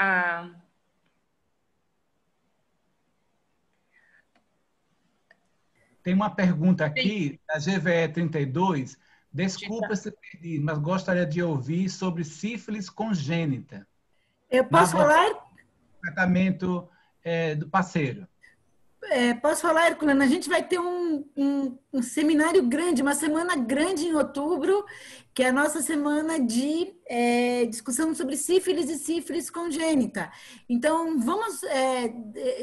a Tem uma pergunta aqui, da GVE 32. Desculpa se perdi, mas gostaria de ouvir sobre sífilis congênita. Eu posso falar? Tratamento é, do parceiro. É, posso falar, Herculano? A gente vai ter um, um, um, seminário grande, uma semana grande em outubro, que é a nossa semana de é, discussão sobre sífilis e sífilis congênita. Então, vamos é,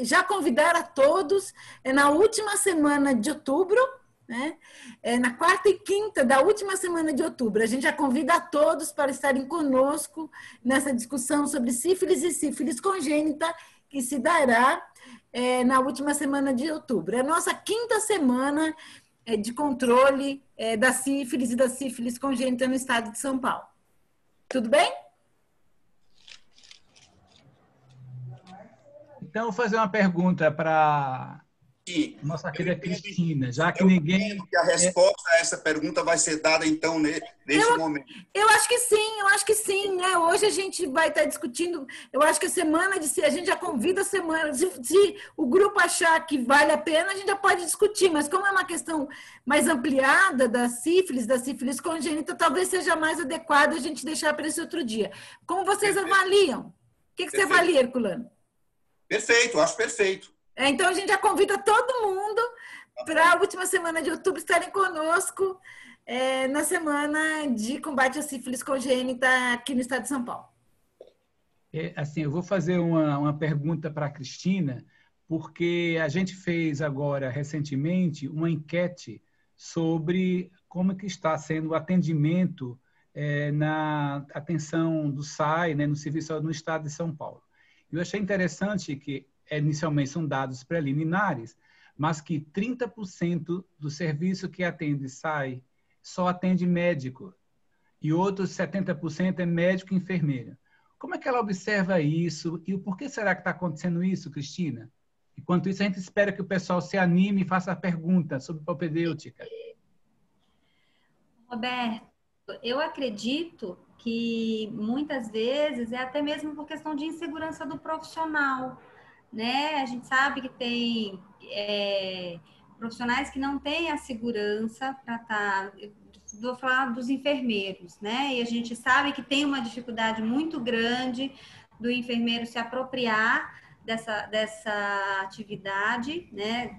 já convidar a todos é, na última semana de outubro, né? É, na quarta e quinta da última semana de outubro. A gente já convida a todos para estarem conosco nessa discussão sobre sífilis e sífilis congênita, que se dará é, na última semana de outubro. É a nossa quinta semana é, de controle é, da sífilis e da sífilis congênita no estado de São Paulo. Tudo bem? Então, vou fazer uma pergunta para Sim. nossa querida. Cristina, já que Eu ninguém. entendo que a resposta a essa pergunta vai ser dada, então, ne- nesse Eu- momento. Eu acho que sim, eu acho que sim, né? Hoje a gente vai estar discutindo, eu acho que a semana de se a gente já convida a semana, se, se o grupo achar que vale a pena, a gente já pode discutir, mas como é uma questão mais ampliada da sífilis, da sífilis congênita, talvez seja mais adequado a gente deixar para esse outro dia. Como vocês Perfeito. avaliam? O que, que você avalia, Herculano? Perfeito, acho perfeito. É, então a gente já convida todo mundo para a última semana de outubro estarem conosco é, na semana de combate à sífilis congênita aqui no estado de São Paulo. É, assim, eu vou fazer uma, uma pergunta para a Cristina, porque a gente fez agora, recentemente, uma enquete sobre como que está sendo o atendimento é, na atenção do SAI, né, no Serviço no Estado de São Paulo. Eu achei interessante que, inicialmente, são dados preliminares, mas que 30% do serviço que atende SAI só atende médico e outros 70% é médico e enfermeira. Como é que ela observa isso e o porquê será que está acontecendo isso, Cristina? Enquanto isso, a gente espera que o pessoal se anime e faça perguntas sobre propedêutica. Roberto, eu acredito que muitas vezes é até mesmo por questão de insegurança do profissional, né? A gente sabe que tem é, profissionais que não têm a segurança para estar. Tá, vou falar dos enfermeiros, né? E a gente sabe que tem uma dificuldade muito grande do enfermeiro se apropriar dessa, dessa atividade, né?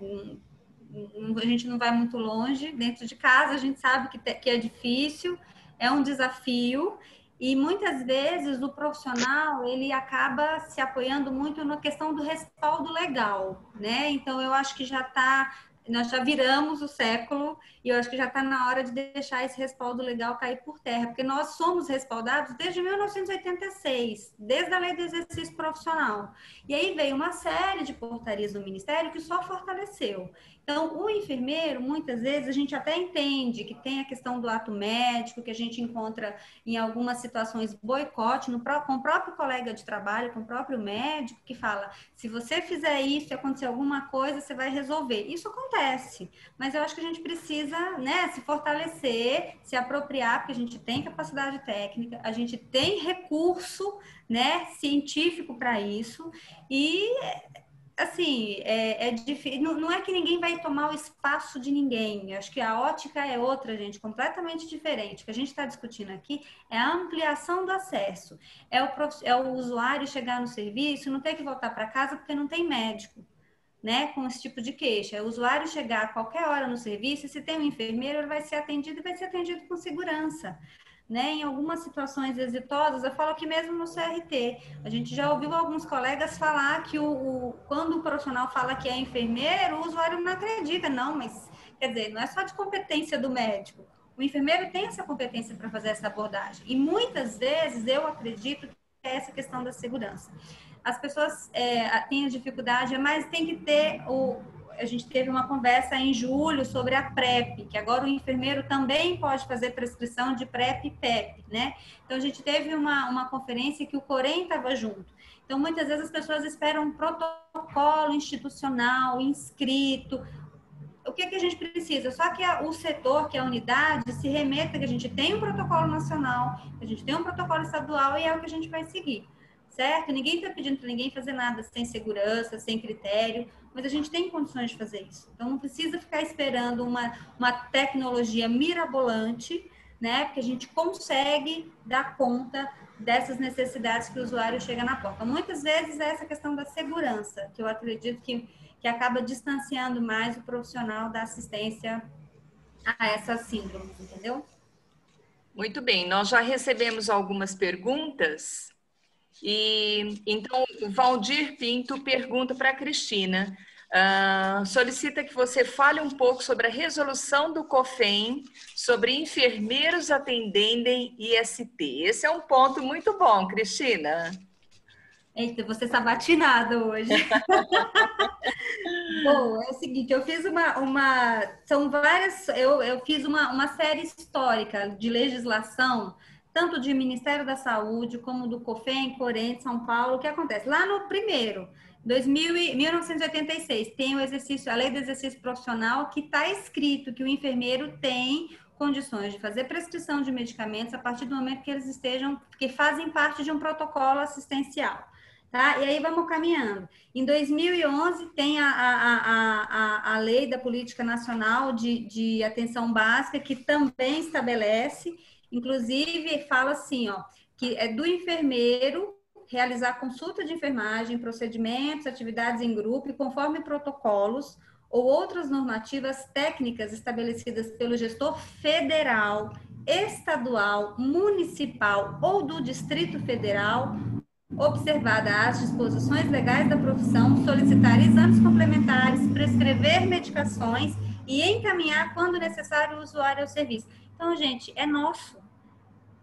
A gente não vai muito longe, dentro de casa a gente sabe que, que é difícil, é um desafio, e muitas vezes o profissional ele acaba se apoiando muito na questão do respaldo legal, né? Então eu acho que já está nós já viramos o século e eu acho que já está na hora de deixar esse respaldo legal cair por terra, porque nós somos respaldados desde 1986, desde a lei do exercício profissional. E aí veio uma série de portarias do Ministério que só fortaleceu. Então, o enfermeiro, muitas vezes, a gente até entende que tem a questão do ato médico, que a gente encontra em algumas situações boicote no, com o próprio colega de trabalho, com o próprio médico, que fala: se você fizer isso e acontecer alguma coisa, você vai resolver. Isso acontece, mas eu acho que a gente precisa né, se fortalecer, se apropriar, porque a gente tem capacidade técnica, a gente tem recurso né, científico para isso, e assim, é, é difícil. Não, não, é que ninguém vai tomar o espaço de ninguém. Acho que a ótica é outra, gente, completamente diferente. O que a gente está discutindo aqui é a ampliação do acesso. É o, é o usuário chegar no serviço não ter que voltar para casa porque não tem médico. Né, com esse tipo de queixa. É o usuário chegar a qualquer hora no serviço, e se tem um enfermeiro, ele vai ser atendido e vai ser atendido com segurança. Né, em algumas situações exitosas, eu falo aqui mesmo no CRT, a gente já ouviu alguns colegas falar que o, o, quando o profissional fala que é enfermeiro, o usuário não acredita, não, mas quer dizer, não é só de competência do médico. O enfermeiro tem essa competência para fazer essa abordagem. E muitas vezes eu acredito que é essa questão da segurança. As pessoas é, têm dificuldade, mas tem que ter o, a gente teve uma conversa em julho sobre a PrEP, que agora o enfermeiro também pode fazer prescrição de PrEP e PEP, né? Então, a gente teve uma, uma conferência que o Corém estava junto. Então, muitas vezes as pessoas esperam um protocolo institucional, inscrito. O que, que a gente precisa? Só que a, o setor, que é a unidade, se remeta que a gente tem um protocolo nacional, a gente tem um protocolo estadual e é o que a gente vai seguir certo? Ninguém está pedindo para ninguém fazer nada sem segurança, sem critério, mas a gente tem condições de fazer isso. Então, não precisa ficar esperando uma, uma tecnologia mirabolante, né? Porque a gente consegue dar conta dessas necessidades que o usuário chega na porta. Muitas vezes é essa questão da segurança, que eu acredito que, que acaba distanciando mais o profissional da assistência a essas síndromes, entendeu? Muito bem, nós já recebemos algumas perguntas e então o Valdir Pinto pergunta para a Cristina, uh, solicita que você fale um pouco sobre a resolução do COFEM sobre enfermeiros atendendem IST. Esse é um ponto muito bom, Cristina. Eita, você está batinada hoje. Bom, é o seguinte, eu fiz uma, uma são várias, eu, eu fiz uma, uma série histórica de legislação tanto de Ministério da Saúde como do COFEM, Corém, São Paulo. O que acontece? Lá no primeiro, 2000 e, 1986, tem o exercício, a lei do exercício profissional, que está escrito que o enfermeiro tem condições de fazer prescrição de medicamentos a partir do momento que eles estejam, que fazem parte de um protocolo assistencial. Tá? E aí vamos caminhando. Em 2011, tem a, a, a, a, Lei da Política Nacional de, de Atenção Básica, que também estabelece, inclusive fala assim, ó, que é do enfermeiro realizar consulta de enfermagem, procedimentos, atividades em grupo, conforme protocolos ou outras normativas técnicas estabelecidas pelo gestor federal, estadual, municipal ou do Distrito Federal, observada as disposições legais da profissão, solicitar exames complementares, prescrever medicações e encaminhar, quando necessário, o usuário ao serviço. Então, gente, é nosso,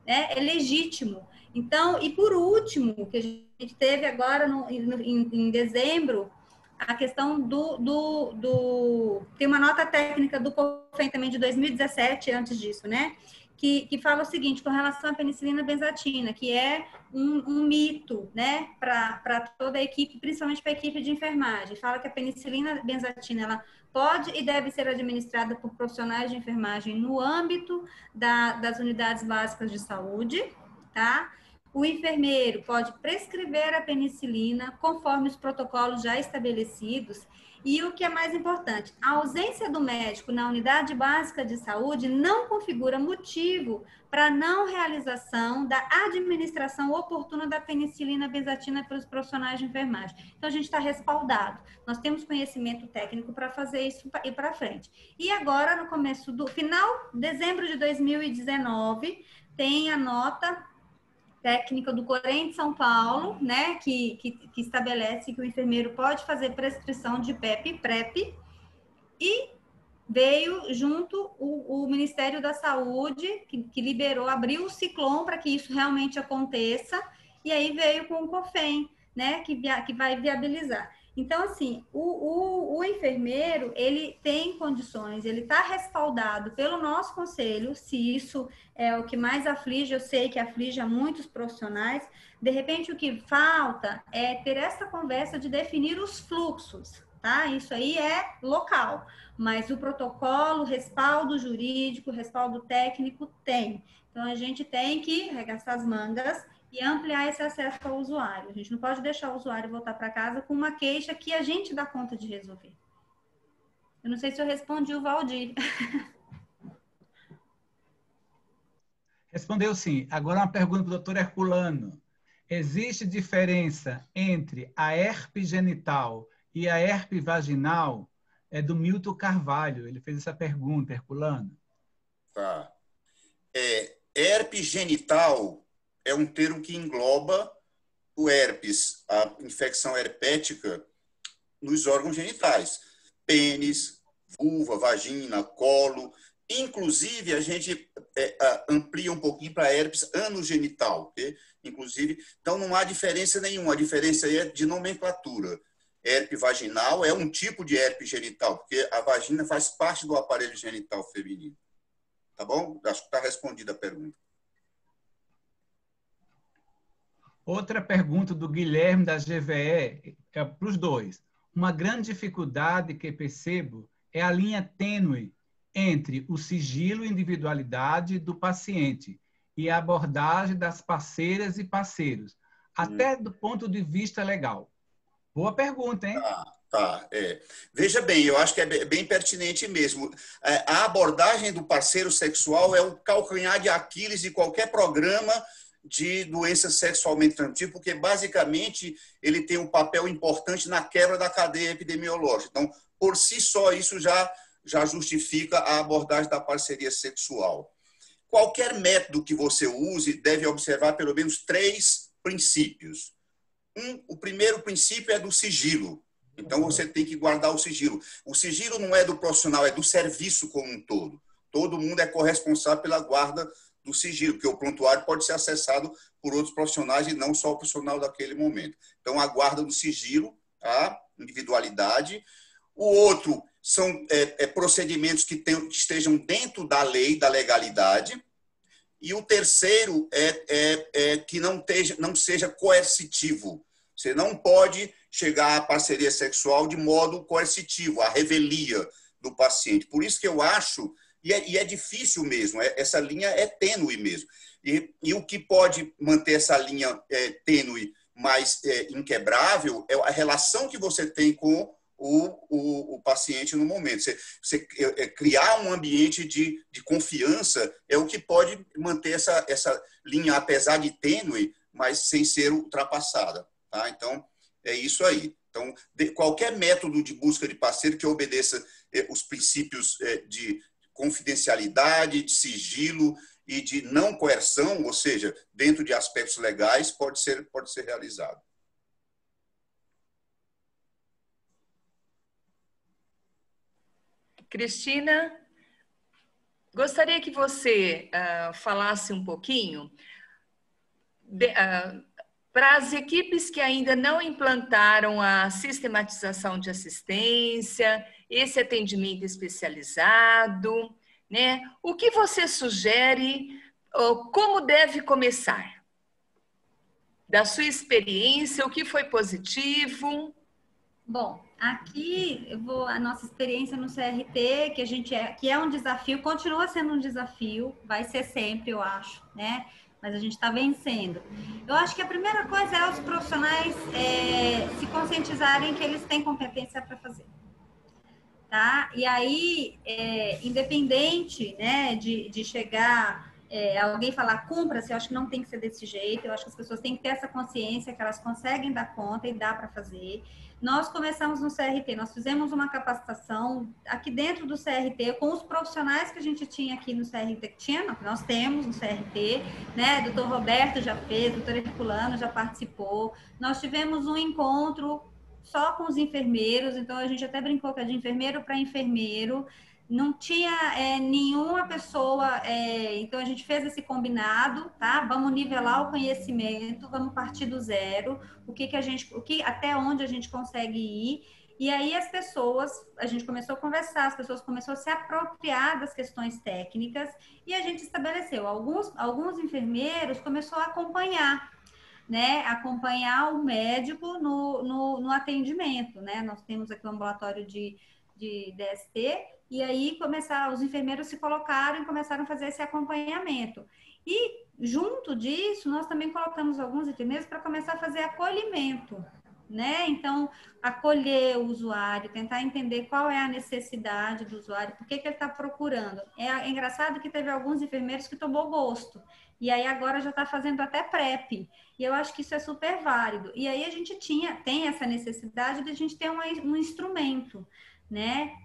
né? é legítimo. Então, e por último, que a gente teve agora no, em, em dezembro, a questão do, do, do, Tem uma nota técnica do COFEM também de 2017, antes disso, né? Que, que fala o seguinte, com relação à penicilina benzatina, que é um, um mito, né, para toda a equipe, principalmente para a equipe de enfermagem. Fala que a penicilina benzatina, ela pode e deve ser administrada por profissionais de enfermagem no âmbito da, das unidades básicas de saúde, tá? O enfermeiro pode prescrever a penicilina conforme os protocolos já estabelecidos. E o que é mais importante, a ausência do médico na unidade básica de saúde não configura motivo para não realização da administração oportuna da penicilina benzatina pelos profissionais de enfermagem. Então, a gente está respaldado. Nós temos conhecimento técnico para fazer isso e para frente. E agora, no começo do final, dezembro de 2019, tem a nota técnica do Corém de São Paulo, né, que, que, que, estabelece que o enfermeiro pode fazer prescrição de PEP e PrEP, e veio junto o, o Ministério da Saúde, que, que liberou, abriu o ciclone para que isso realmente aconteça, e aí veio com o COFEM, né, que, que vai viabilizar. Então, assim, o, o, o, enfermeiro, ele tem condições, ele está respaldado pelo nosso conselho, se isso é o que mais aflige, eu sei que aflige a muitos profissionais. De repente, o que falta é ter essa conversa de definir os fluxos, tá? Isso aí é local, mas o protocolo, respaldo jurídico, respaldo técnico tem. Então, a gente tem que arregaçar as mangas e ampliar esse acesso ao usuário. A gente não pode deixar o usuário voltar para casa com uma queixa que a gente dá conta de resolver. Eu não sei se eu respondi o Valdir. Respondeu sim. Agora uma pergunta para o doutor Herculano. Existe diferença entre a herpes genital e a herpes vaginal? É do Milton Carvalho. Ele fez essa pergunta, Herculano. Tá. É, herpes genital é um termo que engloba o herpes, a infecção herpética nos órgãos genitais, pênis, vulva, vagina, colo. Inclusive, a gente é, amplia um pouquinho para herpes anogenital, okay? inclusive. Então, não há diferença nenhuma. A diferença é de nomenclatura. Herpes vaginal é um tipo de herpes genital, porque a vagina faz parte do aparelho genital feminino. Tá bom? Acho que está respondida a pergunta. Outra pergunta do Guilherme da GVE é para os dois. Uma grande dificuldade que percebo é a linha tênue entre o sigilo e individualidade do paciente e a abordagem das parceiras e parceiros, até hum. do ponto de vista legal. Boa pergunta, hein? Tá, tá. É. Veja bem, eu acho que é bem pertinente mesmo. É, a abordagem do parceiro sexual é o calcanhar de Aquiles de qualquer programa de doenças sexualmente transmissíveis, porque basicamente ele tem um papel importante na quebra da cadeia epidemiológica. Então, por si só, isso já, já justifica a abordagem da parceria sexual. Qualquer método que você use deve observar pelo menos três princípios. Um, o primeiro princípio é do sigilo. Então, você tem que guardar o sigilo. O sigilo não é do profissional, é do serviço como um todo. Todo mundo é corresponsável pela guarda do sigilo, porque o prontuário pode ser acessado por outros profissionais e não só o profissional daquele momento. Então, a guarda do sigilo, a individualidade. O outro são é, é, procedimentos que, tem, que estejam dentro da lei, da legalidade. E o terceiro é, é, é que não, teja, não seja coercitivo. Você não pode chegar à parceria sexual de modo coercitivo, à revelia do paciente. Por isso que eu acho, e é, e é difícil mesmo, é, essa linha é tênue mesmo. E, e, o que pode manter essa linha é, tênue, mas é, inquebrável, é a relação que você tem com o, o, o paciente no momento. Você, você é, é, criar um ambiente de, de confiança é o que pode manter essa, essa linha, apesar de tênue, mas sem ser ultrapassada. Tá? Então, é isso aí. Então, de, qualquer método de busca de parceiro que obedeça eh, os princípios eh, de confidencialidade, de sigilo e de não coerção, ou seja, dentro de aspectos legais, pode ser, pode ser realizado. Cristina, gostaria que você uh, falasse um pouquinho de, uh, para as equipes que ainda não implantaram a sistematização de assistência, esse atendimento especializado, né? O que você sugere? Como deve começar? Da sua experiência, o que foi positivo? Bom, aqui eu vou a nossa experiência no CRT, que a gente é, que é um desafio, continua sendo um desafio, vai ser sempre, eu acho, né? mas a gente está vencendo. Eu acho que a primeira coisa é os profissionais é, se conscientizarem que eles têm competência para fazer. Tá? E aí, é, independente né, de, de chegar é, alguém falar cumpra-se, eu acho que não tem que ser desse jeito, eu acho que as pessoas têm que ter essa consciência que elas conseguem dar conta e dá para fazer. Nós começamos no CRT, nós fizemos uma capacitação aqui dentro do CRT com os profissionais que a gente tinha aqui no CRT, que tinha, nós temos no CRT, né? Doutor Roberto já fez, doutor Herculano já participou. Nós tivemos um encontro só com os enfermeiros, então a gente até brincou que é de enfermeiro para enfermeiro, não tinha é, nenhuma pessoa, é, então a gente fez esse combinado, tá? Vamos nivelar o conhecimento, vamos partir do zero, o que, que a gente, o que, até onde a gente consegue ir. E aí as pessoas, a gente começou a conversar, as pessoas começaram a se apropriar das questões técnicas e a gente estabeleceu. Alguns, alguns enfermeiros começou a acompanhar, né? Acompanhar o médico no, no, no atendimento, né? Nós temos aqui um ambulatório de, de DST e aí começar, os enfermeiros se colocaram e começaram a fazer esse acompanhamento. E junto disso, nós também colocamos alguns enfermeiros para começar a fazer acolhimento, né? Então, acolher o usuário, tentar entender qual é a necessidade do usuário, por que, que ele está procurando. É, é, engraçado que teve alguns enfermeiros que tomou gosto, e aí agora já está fazendo até PrEP, e eu acho que isso é super válido. E aí a gente tinha, tem essa necessidade de a gente ter um, um instrumento, né?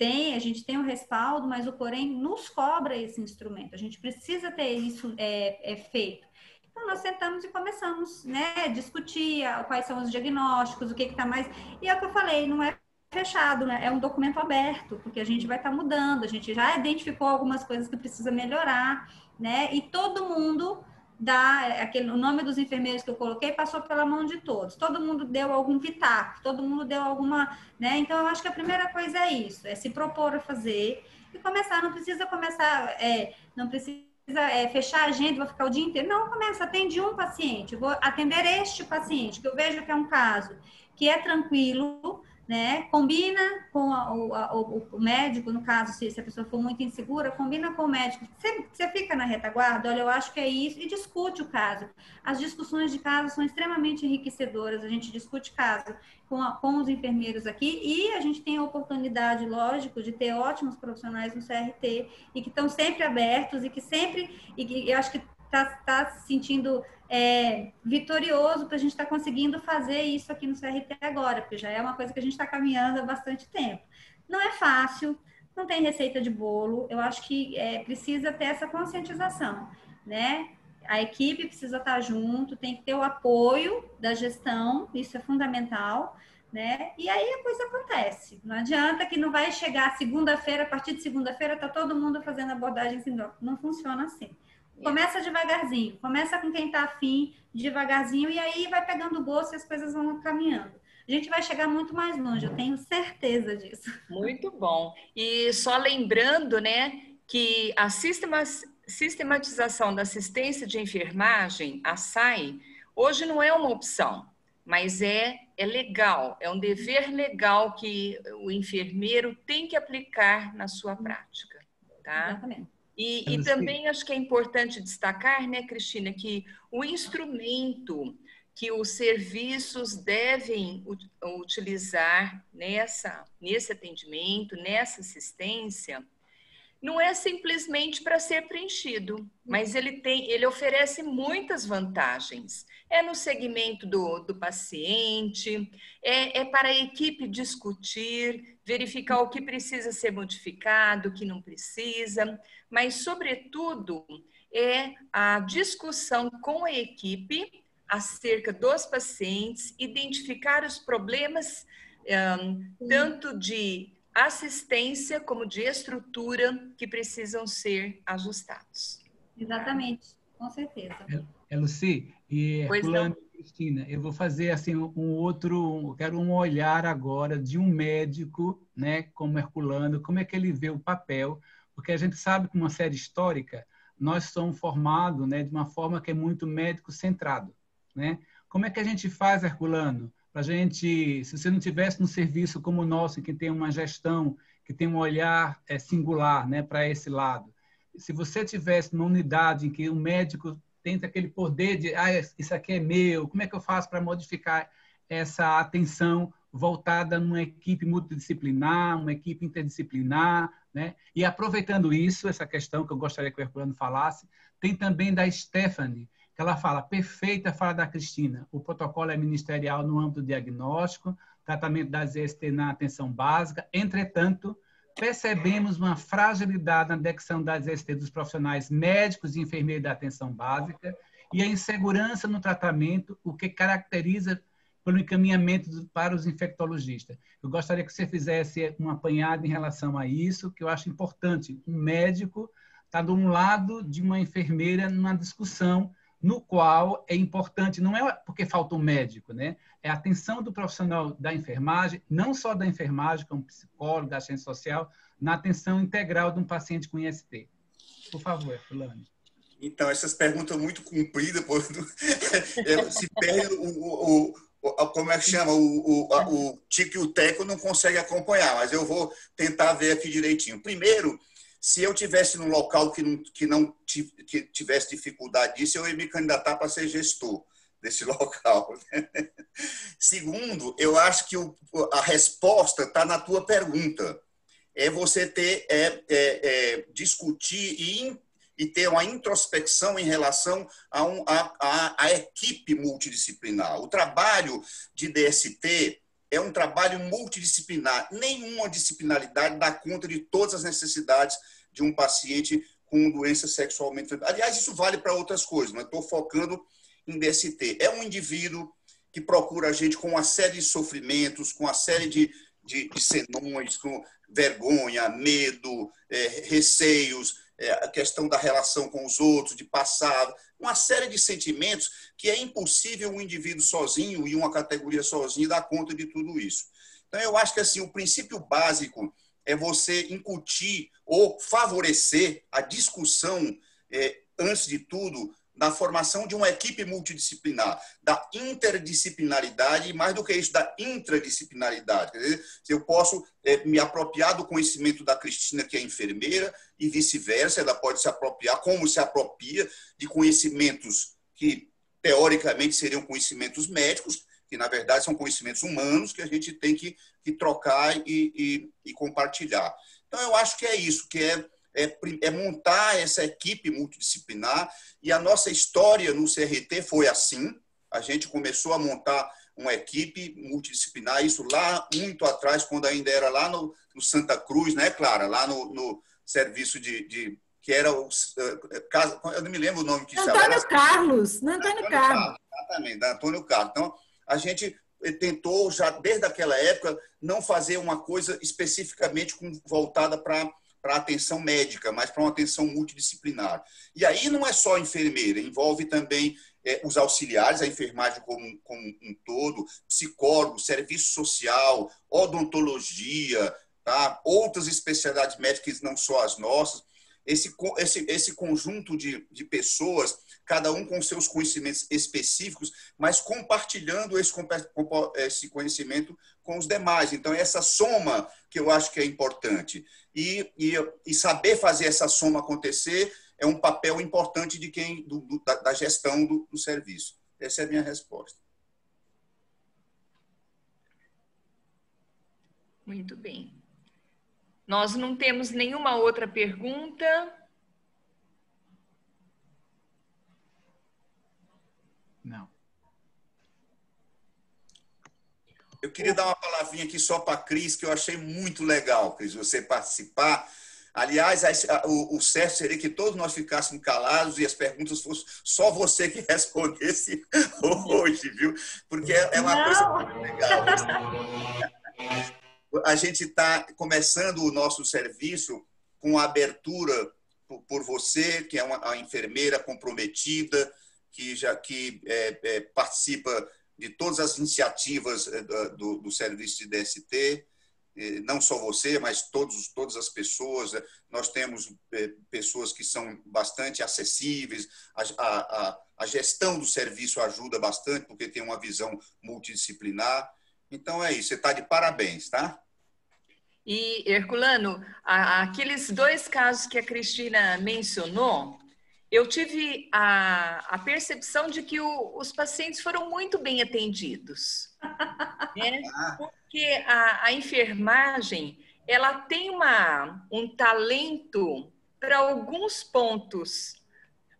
tem, a gente tem o um respaldo, mas o Corém nos cobra esse instrumento. A gente precisa ter isso é, é feito. Então, nós sentamos e começamos, né, discutir quais são os diagnósticos, o que está mais. E é o que eu falei, não é fechado, né? É um documento aberto, porque a gente vai estar tá mudando, a gente já identificou algumas coisas que precisa melhorar, né? E todo mundo da aquele, o nome dos enfermeiros que eu coloquei passou pela mão de todos. Todo mundo deu algum pitaco, todo mundo deu alguma, né? Então eu acho que a primeira coisa é isso, é se propor a fazer e começar. Não precisa começar, é, não precisa é, fechar a agenda, vou ficar o dia inteiro. Não, começa, atende um paciente, vou atender este paciente que eu vejo que é um caso que é tranquilo, né? Combina com a, o, a, o, médico, no caso, se, se, a pessoa for muito insegura, combina com o médico. Você, você fica na retaguarda, olha, eu acho que é isso, e discute o caso. As discussões de caso são extremamente enriquecedoras, a gente discute caso com, a, com os enfermeiros aqui, e a gente tem a oportunidade, lógico, de ter ótimos profissionais no CRT, e que estão sempre abertos, e que sempre, e que eu acho que está tá se sentindo é, vitorioso para a gente estar tá conseguindo fazer isso aqui no CRT agora, porque já é uma coisa que a gente está caminhando há bastante tempo. Não é fácil, não tem receita de bolo, eu acho que é, precisa ter essa conscientização, né? A equipe precisa estar tá junto, tem que ter o apoio da gestão, isso é fundamental, né? E aí a coisa acontece. Não adianta que não vai chegar segunda-feira, a partir de segunda-feira tá todo mundo fazendo abordagem síndrome. Não funciona assim. Começa devagarzinho, começa com quem está afim, devagarzinho, e aí vai pegando gosto e as coisas vão caminhando. A gente vai chegar muito mais longe, eu tenho certeza disso. Muito bom. E só lembrando, né, que a sistematização da assistência de enfermagem, a SAI, hoje não é uma opção, mas é, é legal, é um dever legal que o enfermeiro tem que aplicar na sua prática. Tá? Exatamente. E, e também acho que é importante destacar, né, Cristina, que o instrumento que os serviços devem utilizar nessa, nesse atendimento, nessa assistência, não é simplesmente para ser preenchido, mas ele tem, ele oferece muitas vantagens. É no segmento do, do paciente, é, é para a equipe discutir, verificar o que precisa ser modificado, o que não precisa, mas, sobretudo, é a discussão com a equipe acerca dos pacientes, identificar os problemas, um, tanto de assistência como de estrutura que precisam ser ajustados. Exatamente, com certeza. É, é Luci, e Herculano e Cristina, eu vou fazer assim um outro, quero um olhar agora de um médico, né, como Herculano, como é que ele vê o papel, porque a gente sabe que uma série histórica nós somos formados, né, de uma forma que é muito médico centrado. Né? Como é que a gente faz, Herculano, para a gente, se você não tivesse um serviço como o nosso, que tem uma gestão, que tem um olhar é, singular né, para esse lado, se você tivesse uma unidade em que o médico tem aquele poder de, ah, isso aqui é meu, como é que eu faço para modificar essa atenção voltada numa equipe multidisciplinar, uma equipe interdisciplinar, né? E aproveitando isso, essa questão que eu gostaria que o Herculano falasse, tem também da Stephanie, ela fala, perfeita fala da Cristina, o protocolo é ministerial no âmbito do diagnóstico, tratamento das EST na atenção básica, entretanto, percebemos uma fragilidade na adexão das EST dos profissionais médicos e enfermeiros da atenção básica e a insegurança no tratamento, o que caracteriza pelo encaminhamento para os infectologistas. Eu gostaria que você fizesse um apanhado em relação a isso, que eu acho importante. Um médico está de um lado de uma enfermeira numa discussão no qual é importante, não é porque falta um médico, né? É a atenção do profissional da enfermagem, não só da enfermagem, como psicólogo, da assistência social, na atenção integral de um paciente com IST. Por favor, Fulano. Então, essas perguntas muito compridas, por... É, se perde o, o, o, como é que chama, o, o, o Tico e o Teco não consegue acompanhar, mas eu vou tentar ver aqui direitinho. Primeiro, se eu tivesse num local que não, que não que tivesse dificuldade disso, eu ia me candidatar para ser gestor desse local. Segundo, eu acho que o, a resposta está na tua pergunta. É você ter, é, é, é discutir e, e, ter uma introspecção em relação a, um, a, a, a equipe multidisciplinar. O trabalho de DST é um trabalho multidisciplinar. Nenhuma disciplinaridade dá conta de todas as necessidades de um paciente com doença sexualmente. Aliás, isso vale para outras coisas, mas estou focando em DST. É um indivíduo que procura a gente com uma série de sofrimentos, com uma série de, de, de senões, com vergonha, medo, é, receios, é, a questão da relação com os outros, de passado, uma série de sentimentos que é impossível um indivíduo sozinho e uma categoria sozinho dar conta de tudo isso. Então, eu acho que assim o princípio básico é você incutir ou favorecer a discussão, é, antes de tudo, na formação de uma equipe multidisciplinar, da interdisciplinaridade e, mais do que isso, da intradisciplinaridade. Quer dizer, eu posso é, me apropriar do conhecimento da Cristina, que é enfermeira, e vice-versa, ela pode se apropriar, como se apropria, de conhecimentos que, teoricamente, seriam conhecimentos médicos, que, na verdade, são conhecimentos humanos que a gente tem que, que trocar e, e, e compartilhar. Então, eu acho que é isso, que é é, é, montar essa equipe multidisciplinar. E a nossa história no CRT foi assim. A gente começou a montar uma equipe multidisciplinar, isso lá muito atrás, quando ainda era lá no, no Santa Cruz, né, Clara? Lá no, no serviço de, de, que era o uh, eu não me lembro o nome que Antônio era, Carlos, não Antônio, Antônio Carlos. Carlos. Exatamente, da Antônio Carlos. Então, a gente tentou já desde aquela época não fazer uma coisa especificamente voltada para para atenção médica, mas para uma atenção multidisciplinar. E aí não é só enfermeira, envolve também é, os auxiliares, a enfermagem como, como um todo, psicólogo, serviço social, odontologia, tá? outras especialidades médicas, não só as nossas, esse, esse, esse conjunto de, de pessoas, cada um com seus conhecimentos específicos, mas compartilhando esse, esse conhecimento com os demais. Então, essa soma que eu acho que é importante. E, e, e saber fazer essa soma acontecer é um papel importante de quem do, do, da, da, gestão do, do serviço. Essa é a minha resposta. Muito bem. Nós não temos nenhuma outra pergunta. Não. Eu queria dar uma palavrinha aqui só para a Cris, que eu achei muito legal, Cris, você participar. Aliás, o certo seria que todos nós ficássemos calados e as perguntas fossem só você que respondesse hoje, viu? Porque é uma Não. coisa muito legal a gente está começando o nosso serviço com a abertura por você, que é uma, enfermeira comprometida, que já que é, é, participa de todas as iniciativas é, do, do, serviço de DST, não só você, mas todos, todas as pessoas. Nós temos é, pessoas que são bastante acessíveis, a, a, a gestão do serviço ajuda bastante, porque tem uma visão multidisciplinar. Então é isso, você está de parabéns, tá? E, Herculano, aqueles dois casos que a Cristina mencionou, eu tive a, a percepção de que o, os pacientes foram muito bem atendidos. Né? Porque a, a enfermagem, ela tem uma, um talento para alguns pontos,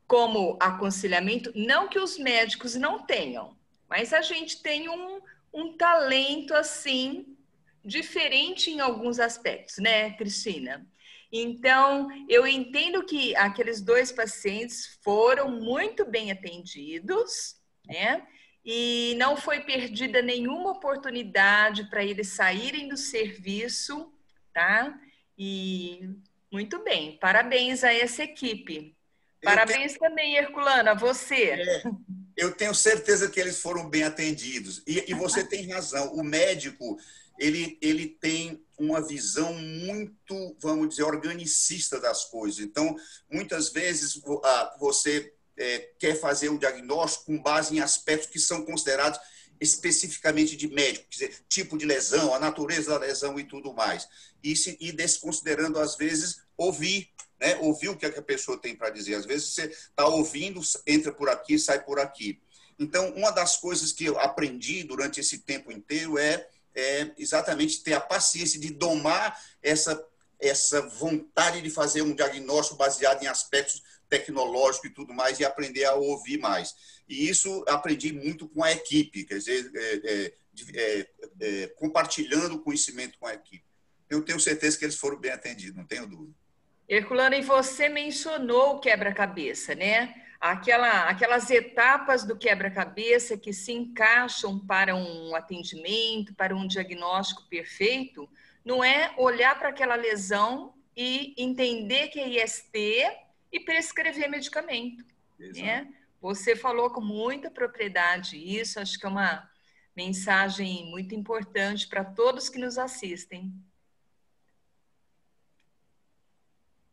como aconselhamento, não que os médicos não tenham, mas a gente tem um, um talento assim diferente em alguns aspectos, né, Cristina? Então, eu entendo que aqueles dois pacientes foram muito bem atendidos, né? E não foi perdida nenhuma oportunidade para eles saírem do serviço, tá? E muito bem, parabéns a essa equipe. Parabéns também, Herculano, a você. É, eu tenho certeza que eles foram bem atendidos. E, e você tem razão, o médico ele, ele tem uma visão muito, vamos dizer, organicista das coisas. Então, muitas vezes você é, quer fazer o diagnóstico com base em aspectos que são considerados especificamente de médico, quer dizer, tipo de lesão, a natureza da lesão e tudo mais. E, se, e desconsiderando, às vezes, ouvir, né? ouvir o que a pessoa tem para dizer. Às vezes você está ouvindo, entra por aqui, sai por aqui. Então, uma das coisas que eu aprendi durante esse tempo inteiro é é exatamente ter a paciência de domar essa, essa vontade de fazer um diagnóstico baseado em aspectos tecnológicos e tudo mais, e aprender a ouvir mais. E isso aprendi muito com a equipe, quer dizer, é, é, é, compartilhando o conhecimento com a equipe. Eu tenho certeza que eles foram bem atendidos, não tenho dúvida. Herculano, e você mencionou o quebra-cabeça, né? aquela, aquelas etapas do quebra-cabeça que se encaixam para um atendimento, para um diagnóstico perfeito, não é olhar para aquela lesão e entender que é IST e prescrever medicamento. Né? Você falou com muita propriedade isso, acho que é uma mensagem muito importante para todos que nos assistem.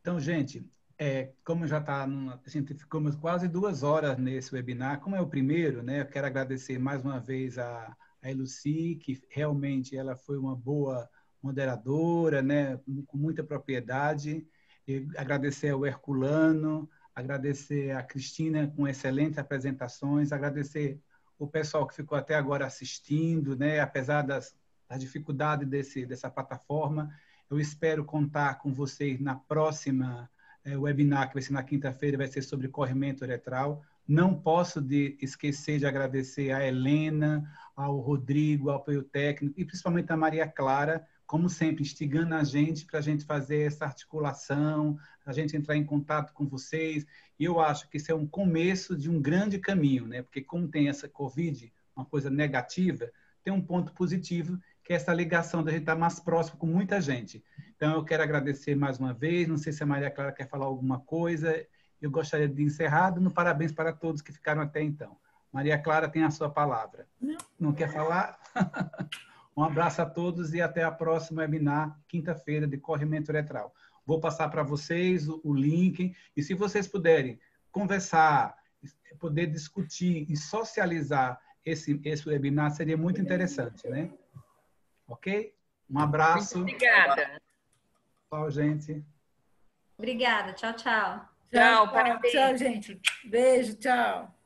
Então, gente, é, como já está, a gente ficamos quase duas horas nesse webinar, como é o primeiro, né? Eu quero agradecer mais uma vez a, a Eluci, que realmente ela foi uma boa moderadora, né? Com muita propriedade. E agradecer ao Herculano, agradecer a Cristina com excelentes apresentações, agradecer o pessoal que ficou até agora assistindo, né? Apesar das, das dificuldades desse, dessa plataforma, eu espero contar com vocês na próxima é, webinar que vai ser na quinta-feira vai ser sobre corrimento uretral. Não posso de esquecer de agradecer a Helena, ao Rodrigo, ao apoio técnico e principalmente a Maria Clara, como sempre, instigando a gente para a gente fazer essa articulação, a gente entrar em contato com vocês. E eu acho que isso é um começo de um grande caminho, né? Porque como tem essa Covid, uma coisa negativa, tem um ponto positivo, que é essa ligação da gente estar mais próximo com muita gente. Então, eu quero agradecer mais uma vez. Não sei se a Maria Clara quer falar alguma coisa. Eu gostaria de encerrar dando parabéns para todos que ficaram até então. Maria Clara tem a sua palavra. Não, Não quer falar? um abraço a todos e até a próxima webinar, quinta-feira, de corrimento uretral. Vou passar para vocês o, o link. E se vocês puderem conversar, poder discutir e socializar esse, esse webinar, seria muito interessante, né? Ok? Um abraço. Muito obrigada. Tchau, gente. Obrigada. Tchau, tchau. Tchau, parabéns. Tchau, gente. Beijo, tchau.